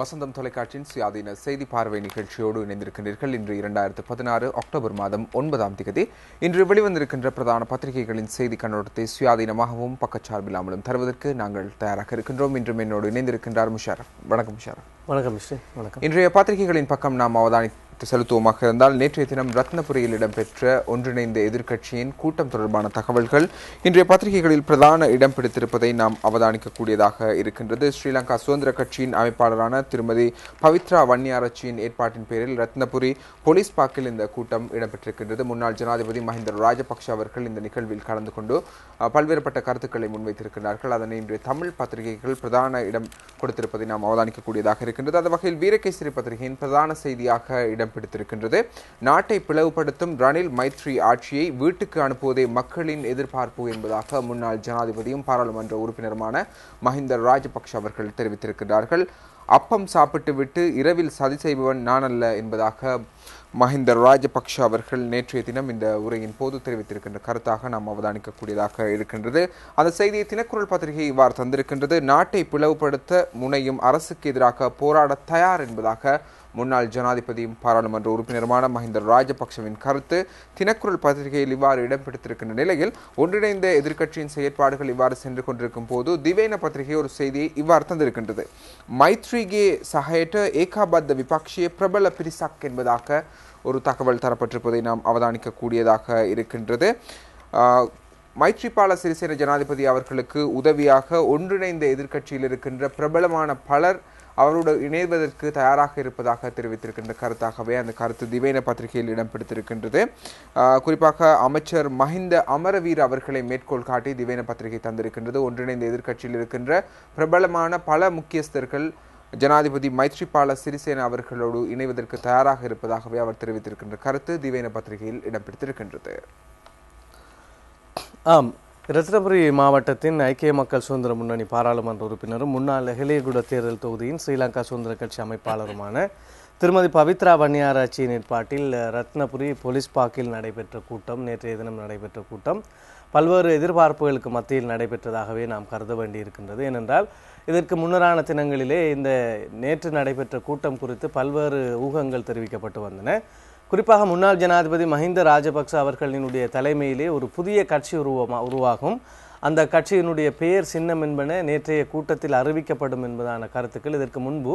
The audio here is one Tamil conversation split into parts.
வசந்தம் தொலைக்காட்சியின் சுயாதீன செய்தி பார்வை நிகழ்ச்சியோடு இணைந்திருக்கின்றீர்கள். இன்று இரண்டாயிரத்து பதினாறு அக்டோபர் மாதம் ஒன்பதாம் தேதி இன்று வெளிவந்திருக்கின்ற பிரதான பத்திரிகைகளின் செய்தி கண்ணோட்டத்தை சுயாதீனமாகவும் பக்கச்சார்பில்லாமலும் தருவதற்கு நாங்கள் தயாராக இருக்கின்றோம். இன்றும் என்னோடு இணைந்திருக்கின்றார் முஷாரப் வணக்கம் முஷாரப் வணக்கம் வணக்கம். இன்றைய பத்திரிகைகளின் பக்கம் நாம் அவதானித்து செலுத்துவோமாக இருந்தால் நேற்றைய தினம் ரத்னபுரியில் இடம்பெற்ற ஒன்றிணைந்த எதிர்க்கட்சியின் கூட்டம் தொடர்பான தகவல்கள் இன்றைய பத்திரிகைகளில் பிரதான இடம் பிடித்திருப்பதை நாம் அவதானிக்கக்கூடியதாக இருக்கின்றது. ஸ்ரீலங்கா சுதந்திர கட்சியின் அமைப்பாளரான திருமதி பவித்ரா வன்னியாரட்சியின் ஏற்பாட்டின் பேரில் ரத்னபுரி போலீஸ் பார்க்கில் இந்த கூட்டம் இடம்பெற்றிருக்கின்றது. முன்னாள் ஜனாதிபதி மஹிந்த ராஜபக்ஷ அவர்கள் இந்த நிகழ்வில் கலந்து கொண்டு பல்வேறுபட்ட கருத்துக்களை முன்வைத்திருக்கிறார்கள் அதனை இன்றைய தமிழ் பத்திரிகைகள் பிரதான இடம் கொடுத்திருப்பதை நாம் அவதானிக்கக்கூடியதாக இருக்கின்றது. அந்த வகையில் வீரகேசரி பத்திரிகையின் பிரதான செய்தியாக இடம் பிடித்திருக்கின்றது நாட்டை பிளவுபடுத்தும் ரணில் மைத்ரி ஆட்சியை வீட்டுக்கு அனுப்புவதே மக்களின் எதிர்பார்ப்பு என்பதாக முன்னாள் ஜனாதிபதியும் பாராளுமன்ற உறுப்பினருமான மஹிந்த ராஜபக்ஷ அவர்கள் தெரிவித்திருக்கிறார்கள். அப்பம் சாப்பிட்டுவிட்டு இரவில் சதி செய்பவன் நான் அல்ல என்பதாக மஹிந்த ராஜபக்ஷ அவர்கள் நேற்றைய தினம் இந்த உரையின் போது தெரிவித்திருக்கின்ற கருத்தாக நாம் அவதானிக்கக்கூடியதாக இருக்கின்றது. அந்த செய்தியை தினக்குரல் பத்திரிகை இவ்வாறு தந்திருக்கின்றது. நாட்டை பிளவுபடுத்த முனையும் அரசுக்கு எதிராக போராட தயார் என்பதாக முன்னாள் ஜனாதிபதியும் பாராளுமன்ற உறுப்பினருமான மஹிந்த ராஜபக்ஷவின் கருத்து தினக்குரல் பத்திரிகையில் இவ்வாறு இடம்பெற்றிருக்கின்ற நிலையில் ஒன்றிணைந்த எதிர்க்கட்சியின் செயற்பாடுகள் இவ்வாறு சென்று கொண்டிருக்கும் போது திவேன பத்திரிகை ஒரு செய்தியை இவ்வாறு தந்திருக்கின்றது. மைத்ரிகே சஹேட்ட ஏகாபத்த விபாக்ஷிய பிரபல பிரிசாக் என்பதாக ஒரு தகவல் தரப்பட்டிருப்பதை நாம் அவதானிக்கக்கூடியதாக இருக்கின்றது. மைத்ரிபால சிறிசேன ஜனாதிபதி அவர்களுக்கு உதவியாக ஒன்றிணைந்த எதிர்க்கட்சியில் இருக்கின்ற பிரபலமான பலர் அவரோடு இணைவதற்கு தயாராக இருப்பதாக தெரிவித்திருக்கின்ற கருத்தாகவே அந்த கருத்து திவேன பத்திரிகையில் இடம் பிடித்திருக்கின்றது குறிப்பாக அமைச்சர் மஹிந்த அமரவீர் அவர்களை மேற்கோள் காட்டி திவேன பத்திரிகை தந்திருக்கின்றது. ஒன்றிணைந்த எதிர்க்கட்சியில் இருக்கின்ற பிரபலமான பல முக்கியஸ்தர்கள் ஜனாதிபதி மைத்ரிபால சிறிசேன அவர்களோடு இணைவதற்கு தயாராக இருப்பதாகவே அவர் தெரிவித்திருக்கின்ற கருத்து திவேன பத்திரிகையில் இடம் பிடித்திருக்கின்றது ஆம். ரத்னபுரி மாவட்டத்தின் ஐக்கிய மக்கள் சுதந்திர முன்னணி பாராளுமன்ற உறுப்பினரும் முன்னாள் ஹெலியகுட தேர்தல் தொகுதியின் ஸ்ரீலங்கா சுதந்திர கட்சி அமைப்பாளருமான திருமதி பவித்ரா வன்னியாராட்சியின் ஏற்பாட்டில் ரத்னபுரி போலீஸ் பாக்கில் நடைபெற்ற கூட்டம் நேற்றைய தினம் நடைபெற்ற கூட்டம். பல்வேறு எதிர்பார்ப்புகளுக்கு மத்தியில் நடைபெற்றதாகவே நாம் கருத வேண்டியிருக்கின்றது. ஏனென்றால் இதற்கு முன்னரான தினங்களிலே இந்த நேற்று நடைபெற்ற கூட்டம் குறித்து பல்வேறு ஊகங்கள் தெரிவிக்கப்பட்டு வந்தன. குறிப்பாக முன்னாள் ஜனாதிபதி மஹிந்த ராஜபக்ச அவர்களினுடைய தலைமையிலே ஒரு புதிய கட்சி உருவமா உருவாகும். அந்த கட்சியினுடைய பெயர் சின்னம் என்பன நேற்றைய கூட்டத்தில் அறிவிக்கப்படும் என்பதான கருத்துக்கள். இதற்கு முன்பு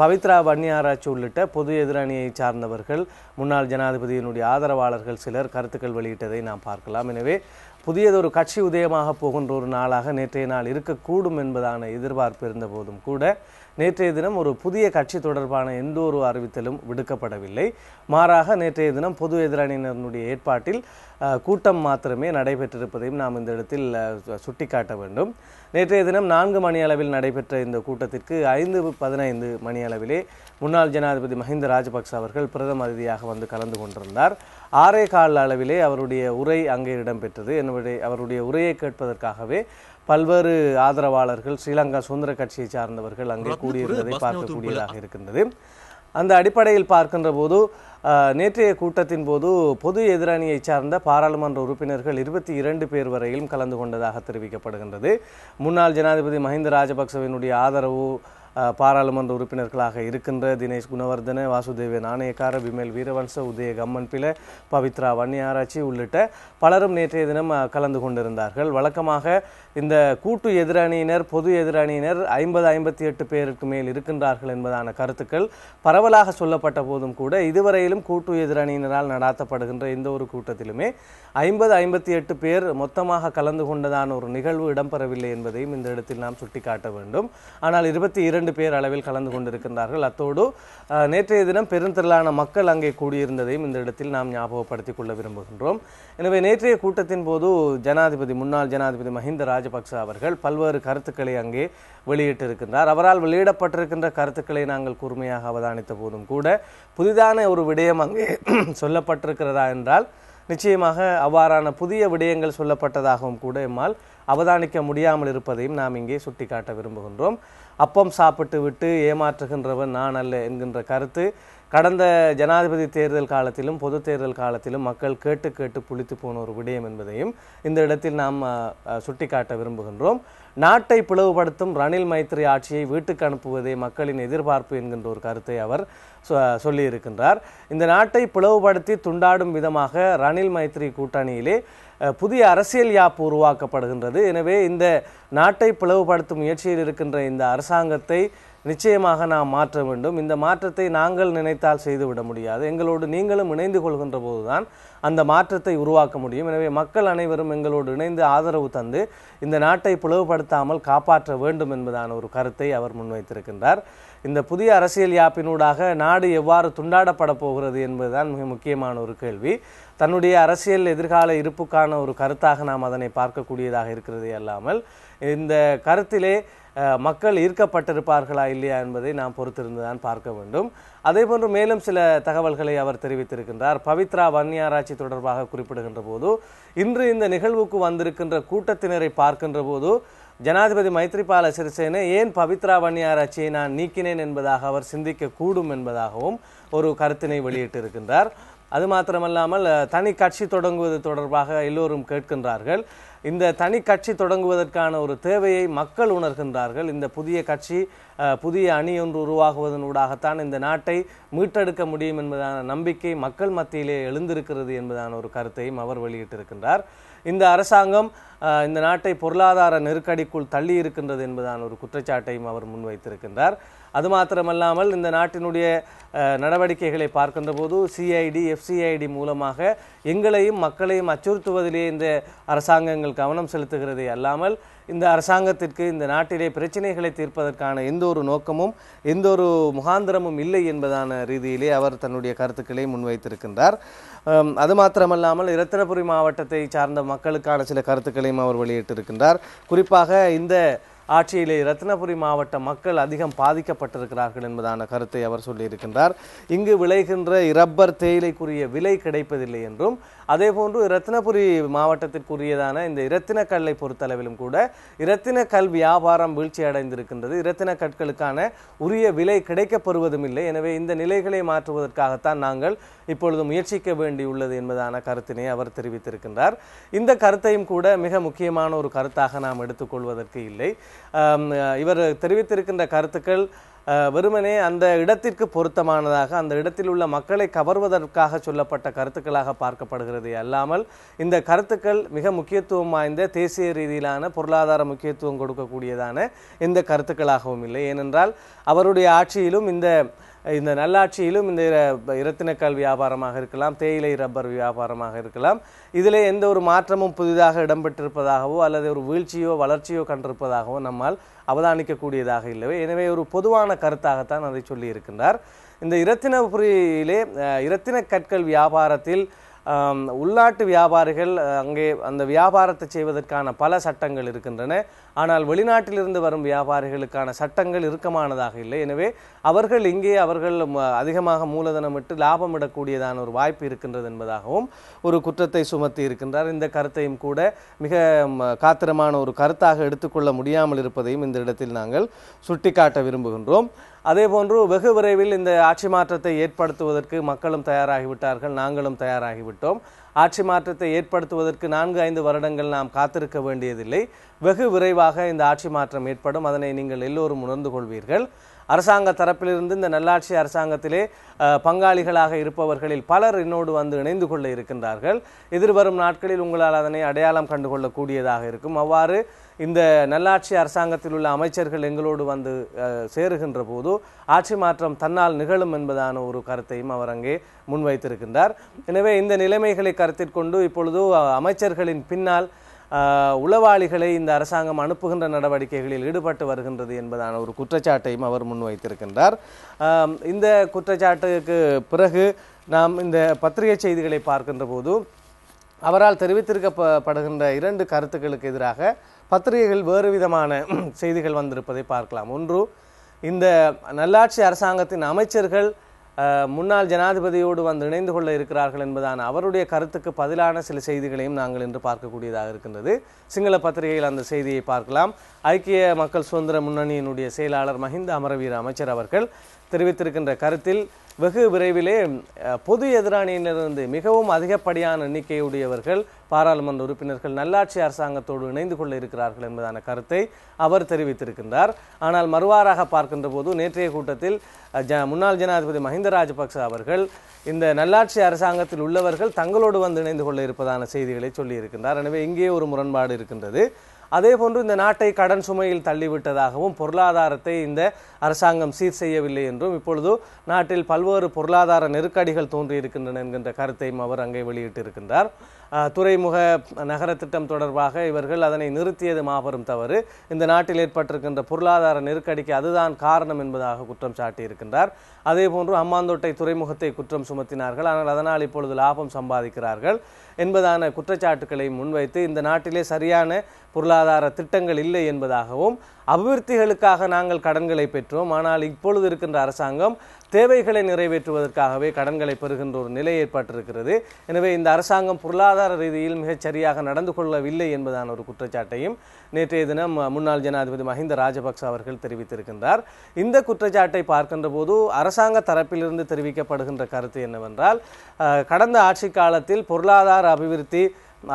பவித்ரா வன்னியாராய்ச்சி உள்ளிட்ட பொது எதிரணியை சார்ந்தவர்கள் முன்னாள் ஜனாதிபதியினுடைய ஆதரவாளர்கள் சிலர் கருத்துக்கள் வெளியிட்டதை நாம் பார்க்கலாம். எனவே புதியதொரு கட்சி உதயமாக போகின்ற ஒரு நாளாக நேற்றைய நாள் இருக்கக்கூடும் என்பதான எதிர்பார்ப்பு இருந்த போதும் கூட நேற்றைய தினம் ஒரு புதிய கட்சி தொடர்பான எந்த ஒரு அறிவித்தலும் விடுக்கப்படவில்லை. மாறாக நேற்றைய தினம் பொது எதிரணியினருடைய ஏற்பாட்டில் கூட்டம் மாத்திரமே நடைபெற்றிருப்பதையும் நாம் இந்த இடத்தில் சு- சுட்டிக்காட்ட வேண்டும். நேற்றைய தினம் நான்கு மணி அளவில் நடைபெற்ற இந்த கூட்டத்திற்கு ஐந்து பதினைந்து மணி அளவிலே முன்னாள் ஜனாதிபதி மஹிந்த ராஜபக்ச அவர்கள் பிரதம அதிதியாக வந்து கலந்து கொண்டிருந்தார். ஆறே கால் அளவிலே அவருடைய உரை அங்கே இடம்பெற்றது. என்னுடைய அவருடைய உரையை கேட்பதற்காகவே பல்வேறு ஆதரவாளர்கள் ஸ்ரீலங்கா சுதந்திர கட்சியை சார்ந்தவர்கள் அங்கே கூடியிருந்ததை பார்க்கக்கூடியதாக இருக்கின்றது. அந்த அடிப்படையில் பார்க்கின்ற போது நேற்றைய கூட்டத்தின் போது பொது எதிரணியை சார்ந்த பாராளுமன்ற உறுப்பினர்கள் இருபத்தி இரண்டு பேர் வரையிலும் கலந்து கொண்டதாக தெரிவிக்கப்படுகின்றது. முன்னாள் ஜனாதிபதி மஹிந்த ராஜபக்சவினுடைய ஆதரவு பாராளுமன்ற உறுப்பினர்களாக இருக்கின்ற தினேஷ் குணவர்தன வாசுதேவ நாணயக்கார விமல் வீரவன்ச உதய கம்மன் பில பவித்ரா வன்னியாராய்ச்சி உள்ளிட்ட பலரும் நேற்றைய தினம் கலந்து கொண்டிருந்தார்கள். வழக்கமாக இந்த கூட்டு எதிரணியினர் பொது எதிரணியினர் ஐம்பது ஐம்பத்தி எட்டு பேருக்கு மேல் இருக்கின்றார்கள் என்பதான கருத்துக்கள் பரவலாக சொல்லப்பட்ட போதும் கூட இதுவரையிலும் கூட்டு எதிரணியினரால் நடாத்தப்படுகின்ற எந்த ஒரு கூட்டத்திலுமே ஐம்பது ஐம்பத்தி எட்டு பேர் மொத்தமாக கலந்து கொண்டதான ஒரு நிகழ்வு இடம்பெறவில்லை என்பதையும் இந்த இடத்தில் நாம் சுட்டிக்காட்ட வேண்டும். ஆனால் இருபத்தி இரண்டு பேர் அளவில் கலந்து கொண்டிருக்கின்றார்கள். அத்தோடு நேற்றைய தினம் பெருந்திரளான மக்கள் அங்கே கூடியிருந்ததையும் இந்த இடத்தில் நாம் ஞாபகப்படுத்திக் கொள்ள விரும்புகின்றோம். எனவே நேற்றைய கூட்டத்தின் போது ஜனாதிபதி முன்னாள் ஜனாதிபதி மஹிந்த ராஜபக்ச அவர்கள் பல்வேறு கருத்துக்களை அங்கே வெளியிட்டிருக்கின்றார். அவரால் வெளியிடப்பட்டிருக்கின்ற கருத்துக்களை நாங்கள் கூர்மையாக அவதானித்த போதும் கூட புதிதான ஒரு விடயம் அங்கே சொல்லப்பட்டிருக்கிறதா என்றால் நிச்சயமாக அவ்வாறான புதிய விடயங்கள் சொல்லப்பட்டதாகவும் கூட எம்மால் அவதானிக்க முடியாமல் இருப்பதையும் நாம் இங்கே சுட்டிக்காட்ட விரும்புகின்றோம். அப்பம் சாப்பிட்டு விட்டு ஏமாற்றுகின்றவன் நான் அல்ல என்கின்ற கருத்து கடந்த ஜனாதிபதி தேர்தல் காலத்திலும் பொது தேர்தல் காலத்திலும் மக்கள் கேட்டு கேட்டு புளித்து போன ஒரு விடயம் என்பதையும் இந்த இடத்தில் நாம் சுட்டிக்காட்ட விரும்புகின்றோம். நாட்டை பிளவுபடுத்தும் ரணில் மைத்ரி ஆட்சியை வீட்டுக்கு அனுப்புவதே மக்களின் எதிர்பார்ப்பு என்கின்ற ஒரு கருத்தை அவர் சொ- சொல்லியிருக்கின்றார். இந்த நாட்டை பிளவுபடுத்தி துண்டாடும் விதமாக ரணில் மைத்ரி கூட்டணியிலே புதிய அரசியல் யாப்பு உருவாக்கப்படுகின்றது. எனவே இந்த நாட்டை பிளவுபடுத்தும் முயற்சியில் இருக்கின்ற இந்த அரசாங்கத்தை நிச்சயமாக நாம் மாற்ற வேண்டும். இந்த மாற்றத்தை நாங்கள் நினைத்தால் செய்துவிட முடியாது. எங்களோடு நீங்களும் இணைந்து கொள்கின்ற போதுதான் அந்த மாற்றத்தை உருவாக்க முடியும். எனவே மக்கள் அனைவரும் எங்களோடு இணைந்து ஆதரவு தந்து இந்த நாட்டை பிளவுபடுத்தாமல் காப்பாற்ற வேண்டும் என்பதான ஒரு கருத்தை அவர் முன்வைத்திருக்கின்றார். இந்த புதிய அரசியல் யாப்பினூடாக நாடு எவ்வாறு துண்டாடப்பட போகிறது என்பதுதான் மிக முக்கியமான ஒரு கேள்வி. தன்னுடைய அரசியல் எதிர்கால இருப்புக்கான ஒரு கருத்தாக நாம் அதனை பார்க்கக்கூடியதாக இருக்கிறது அல்லாமல் இந்த கருத்திலே மக்கள் ஈர்க்கப்பட்டிருப்பார்களா இல்லையா என்பதை நாம் பொறுத்திருந்துதான் பார்க்க வேண்டும். அதேபோன்று மேலும் சில தகவல்களை அவர் தெரிவித்திருக்கின்றார். பவித்ரா வன்னியாராய்ச்சி தொடர்பாக குறிப்பிடுகின்ற போது இன்று இந்த நிகழ்வுக்கு வந்திருக்கின்ற கூட்டத்தினரை பார்க்கின்ற போது ஜனாதிபதி மைத்ரிபால சிறிசேன ஏன் பவித்ரா வன்னியாராய்ச்சியை நான் நீக்கினேன் என்பதாக அவர் சிந்திக்க கூடும் என்பதாகவும் ஒரு கருத்தினை வெளியிட்டிருக்கின்றார். அது மாத்திரமல்லாமல் தனி கட்சி தொடங்குவது தொடர்பாக எல்லோரும் கேட்கின்றார்கள். இந்த தனி கட்சி தொடங்குவதற்கான ஒரு தேவையை மக்கள் உணர்கின்றார்கள். இந்த புதிய கட்சி புதிய அணி ஒன்று உருவாகுவதனூடாகத்தான் இந்த நாட்டை மீட்டெடுக்க முடியும் என்பதான நம்பிக்கை மக்கள் மத்தியிலே எழுந்திருக்கிறது என்பதான ஒரு கருத்தையும் அவர் வெளியிட்டிருக்கின்றார். இந்த அரசாங்கம் இந்த நாட்டை பொருளாதார நெருக்கடிக்குள் தள்ளி இருக்கின்றது என்பதான ஒரு குற்றச்சாட்டையும் அவர் முன்வைத்திருக்கின்றார். அது மாத்திரமல்லாமல் இந்த நாட்டினுடைய நடவடிக்கைகளை பார்க்கின்ற போது சிஐடி எஃப்சிஐடி மூலமாக எங்களையும் மக்களையும் அச்சுறுத்துவதிலே இந்த அரசாங்கங்கள் கவனம் செலுத்துகிறதே அல்லாமல் இந்த அரசாங்கத்திற்கு இந்த நாட்டிலே பிரச்சனைகளை தீர்ப்பதற்கான எந்த ஒரு நோக்கமும் எந்த ஒரு முகாந்திரமும் இல்லை என்பதான ரீதியிலே அவர் தன்னுடைய கருத்துக்களை முன்வைத்திருக்கின்றார். அது மாத்திரமல்லாமல் இரத்தினபுரி மாவட்டத்தை சார்ந்த மக்களுக்கான சில கருத்துக்களையும் அவர் வெளியிட்டிருக்கின்றார். குறிப்பாக இந்த ஆட்சியிலே ரத்னபுரி மாவட்ட மக்கள் அதிகம் பாதிக்கப்பட்டிருக்கிறார்கள் என்பதான கருத்தை அவர் சொல்லியிருக்கின்றார். இங்கு விளைகின்ற இரப்பர் தேயிலைக்குரிய விலை கிடைப்பதில்லை என்றும் அதேபோன்று ரத்னபுரி மாவட்டத்திற்குரியதான இந்த இரத்தினக்கல்லை பொறுத்தளவிலும் கூட இரத்தினக்கல் வியாபாரம் வீழ்ச்சி அடைந்திருக்கின்றது. இரத்தின கற்களுக்கான உரிய விலை கிடைக்கப்பெறுவதும் இல்லை. எனவே இந்த நிலைகளை மாற்றுவதற்காகத்தான் நாங்கள் இப்பொழுது முயற்சிக்க வேண்டியுள்ளது என்பதான கருத்தினை அவர் தெரிவித்திருக்கின்றார். இந்த கருத்தையும் கூட மிக முக்கியமான ஒரு கருத்தாக நாம் எடுத்துக்கொள்வதற்கு இல்லை. இவர் தெரிவித்திருக்கின்ற கருத்துக்கள் வெறுமனே அந்த இடத்திற்கு பொருத்தமானதாக அந்த இடத்தில் உள்ள மக்களை கவர்வதற்காக சொல்லப்பட்ட கருத்துக்களாக பார்க்கப்படுகிறது. அல்லாமல் இந்த கருத்துக்கள் மிக முக்கியத்துவம் வாய்ந்த தேசிய ரீதியிலான பொருளாதார முக்கியத்துவம் கொடுக்கக்கூடியதான இந்த கருத்துக்களாகவும் இல்லை. ஏனென்றால் அவருடைய ஆட்சியிலும் இந்த இந்த நல்லாட்சியிலும் இந்த இரத்தினக்கல் வியாபாரமாக இருக்கலாம் தேயிலை ரப்பர் வியாபாரமாக இருக்கலாம். இதில் எந்த ஒரு மாற்றமும் புதிதாக இடம்பெற்றிருப்பதாகவோ அல்லது ஒரு வீழ்ச்சியோ வளர்ச்சியோ கண்டிருப்பதாகவோ நம்மால் அவதானிக்கக்கூடியதாக இல்லை எனவே ஒரு பொதுவான கருத்தாகத்தான் அதை சொல்லி இருக்கின்றார் இந்த இரத்தினபுரியிலே இரத்தின கற்கள் வியாபாரத்தில் உள்நாட்டு வியாபாரிகள் அங்கே அந்த வியாபாரத்தை செய்வதற்கான பல சட்டங்கள் இருக்கின்றன. ஆனால் வெளிநாட்டிலிருந்து வரும் வியாபாரிகளுக்கான சட்டங்கள் இறுக்கமானதாக இல்லை. எனவே அவர்கள் இங்கே அவர்கள் அதிகமாக மூலதனமிட்டு லாபம் இடக்கூடியதான ஒரு வாய்ப்பு இருக்கின்றது என்பதாகவும் ஒரு குற்றத்தை சுமத்தி இருக்கின்றார். இந்த கருத்தையும் கூட மிக காத்திரமான ஒரு கருத்தாக எடுத்துக்கொள்ள முடியாமல் இருப்பதையும் இந்த இடத்தில் நாங்கள் சுட்டிக்காட்ட விரும்புகின்றோம். அதேபோன்று வெகு விரைவில் இந்த ஆட்சி மாற்றத்தை ஏற்படுத்துவதற்கு மக்களும் தயாராகிவிட்டார்கள் நாங்களும் தயாராகிவிட்டோம். ஆட்சி மாற்றத்தை ஏற்படுத்துவதற்கு நான்கு ஐந்து வருடங்கள் நாம் காத்திருக்க வேண்டியதில்லை. வெகு விரைவாக இந்த ஆட்சி மாற்றம் ஏற்படும். அதனை நீங்கள் எல்லோரும் உணர்ந்து கொள்வீர்கள். அரசாங்க தரப்பிலிருந்து இந்த நல்லாட்சி அரசாங்கத்திலே பங்காளிகளாக இருப்பவர்களில் பலர் என்னோடு வந்து இணைந்து கொள்ள இருக்கின்றார்கள். எதிர்வரும் நாட்களில் உங்களால் அதனை அடையாளம் கண்டு கொள்ளக்கூடியதாக இருக்கும். அவ்வாறு இந்த நல்லாட்சி அரசாங்கத்தில் உள்ள அமைச்சர்கள் எங்களோடு வந்து சேருகின்ற போது ஆட்சி மாற்றம் தன்னால் நிகழும் என்பதான ஒரு கருத்தையும் அவர் அங்கே முன்வைத்திருக்கின்றார். எனவே இந்த நிலைமைகளை கருத்திற்கொண்டு இப்பொழுது அமைச்சர்களின் பின்னால் உளவாளிகளை இந்த அரசாங்கம் அனுப்புகின்ற நடவடிக்கைகளில் ஈடுபட்டு வருகின்றது என்பதான ஒரு குற்றச்சாட்டையும் அவர் முன்வைத்திருக்கின்றார். இந்த குற்றச்சாட்டுக்கு பிறகு நாம் இந்த பத்திரிகை செய்திகளை பார்க்கின்ற போது அவரால் தெரிவித்திருக்கப்படுகின்ற இரண்டு கருத்துக்களுக்கு எதிராக பத்திரிகைகள் வேறு விதமான செய்திகள் வந்திருப்பதை பார்க்கலாம். ஒன்று இந்த நல்லாட்சி அரசாங்கத்தின் அமைச்சர்கள் முன்னாள் ஜனாதிபதியோடு வந்து இணைந்து கொள்ள இருக்கிறார்கள் என்பதான அவருடைய கருத்துக்கு பதிலான சில செய்திகளையும் நாங்கள் இன்று பார்க்கக்கூடியதாக இருக்கின்றது. சிங்கள பத்திரிகையில் அந்த செய்தியை பார்க்கலாம். ஐக்கிய மக்கள் சுதந்திர முன்னணியினுடைய செயலாளர் மஹிந்த அமரவீர அமைச்சர் அவர்கள் தெரிவித்திருக்கின்ற கருத்தில் வெகு விரைவிலே பொது எதிராணியிலிருந்து மிகவும் அதிகப்படியான எண்ணிக்கையுடையவர்கள் பாராளுமன்ற உறுப்பினர்கள் நல்லாட்சி அரசாங்கத்தோடு இணைந்து கொள்ள இருக்கிறார்கள் என்பதான கருத்தை அவர் தெரிவித்திருக்கின்றார். ஆனால் மறுவாறாக பார்க்கின்ற போது நேற்றைய கூட்டத்தில் ஜ முன்னாள் ஜனாதிபதி மஹிந்த ராஜபக்ச அவர்கள் இந்த நல்லாட்சி அரசாங்கத்தில் உள்ளவர்கள் தங்களோடு வந்து இணைந்து கொள்ள இருப்பதான செய்திகளை சொல்லியிருக்கின்றார். எனவே இங்கே ஒரு முரண்பாடு இருக்கின்றது. அதே போன்று இந்த நாட்டை கடன் சுமையில் தள்ளிவிட்டதாகவும் பொருளாதாரத்தை இந்த அரசாங்கம் சீர் செய்யவில்லை என்றும் இப்பொழுது நாட்டில் பல்வேறு பொருளாதார நெருக்கடிகள் தோன்றியிருக்கின்றன என்கின்ற கருத்தையும் அவர் அங்கே வெளியிட்டிருக்கின்றார். துறைமுக நகர திட்டம் தொடர்பாக இவர்கள் அதனை நிறுத்தியது மாபெரும் தவறு. இந்த நாட்டில் ஏற்பட்டிருக்கின்ற பொருளாதார நெருக்கடிக்கு அதுதான் காரணம் என்பதாக குற்றம் சாட்டியிருக்கின்றார். அதேபோன்று அம்மாந்தோட்டை துறைமுகத்தை குற்றம் சுமத்தினார்கள். ஆனால் அதனால் இப்பொழுது லாபம் சம்பாதிக்கிறார்கள் என்பதான குற்றச்சாட்டுக்களை முன்வைத்து இந்த நாட்டிலே சரியான பொருளாதார திட்டங்கள் இல்லை என்பதாகவும் அபிவிருத்திகளுக்காக நாங்கள் கடன்களை பெற்றோம். ஆனால் இப்பொழுது இருக்கின்ற அரசாங்கம் தேவைகளை நிறைவேற்றுவதற்காகவே கடன்களை பெறுகின்ற ஒரு நிலை ஏற்பட்டிருக்கிறது. எனவே இந்த அரசாங்கம் பொருளாதார ரீதியில் மிகச் சரியாக நடந்து கொள்ளவில்லை என்பதான ஒரு குற்றச்சாட்டையும் நேற்றைய தினம் முன்னாள் ஜனாதிபதி மஹிந்த ராஜபக்ச அவர்கள் தெரிவித்திருக்கின்றார். இந்த குற்றச்சாட்டை பார்க்கின்ற போது அரசாங்க தரப்பிலிருந்து தெரிவிக்கப்படுகின்ற கருத்து என்னவென்றால் கடந்த ஆட்சி காலத்தில் பொருளாதார அபிவிருத்தி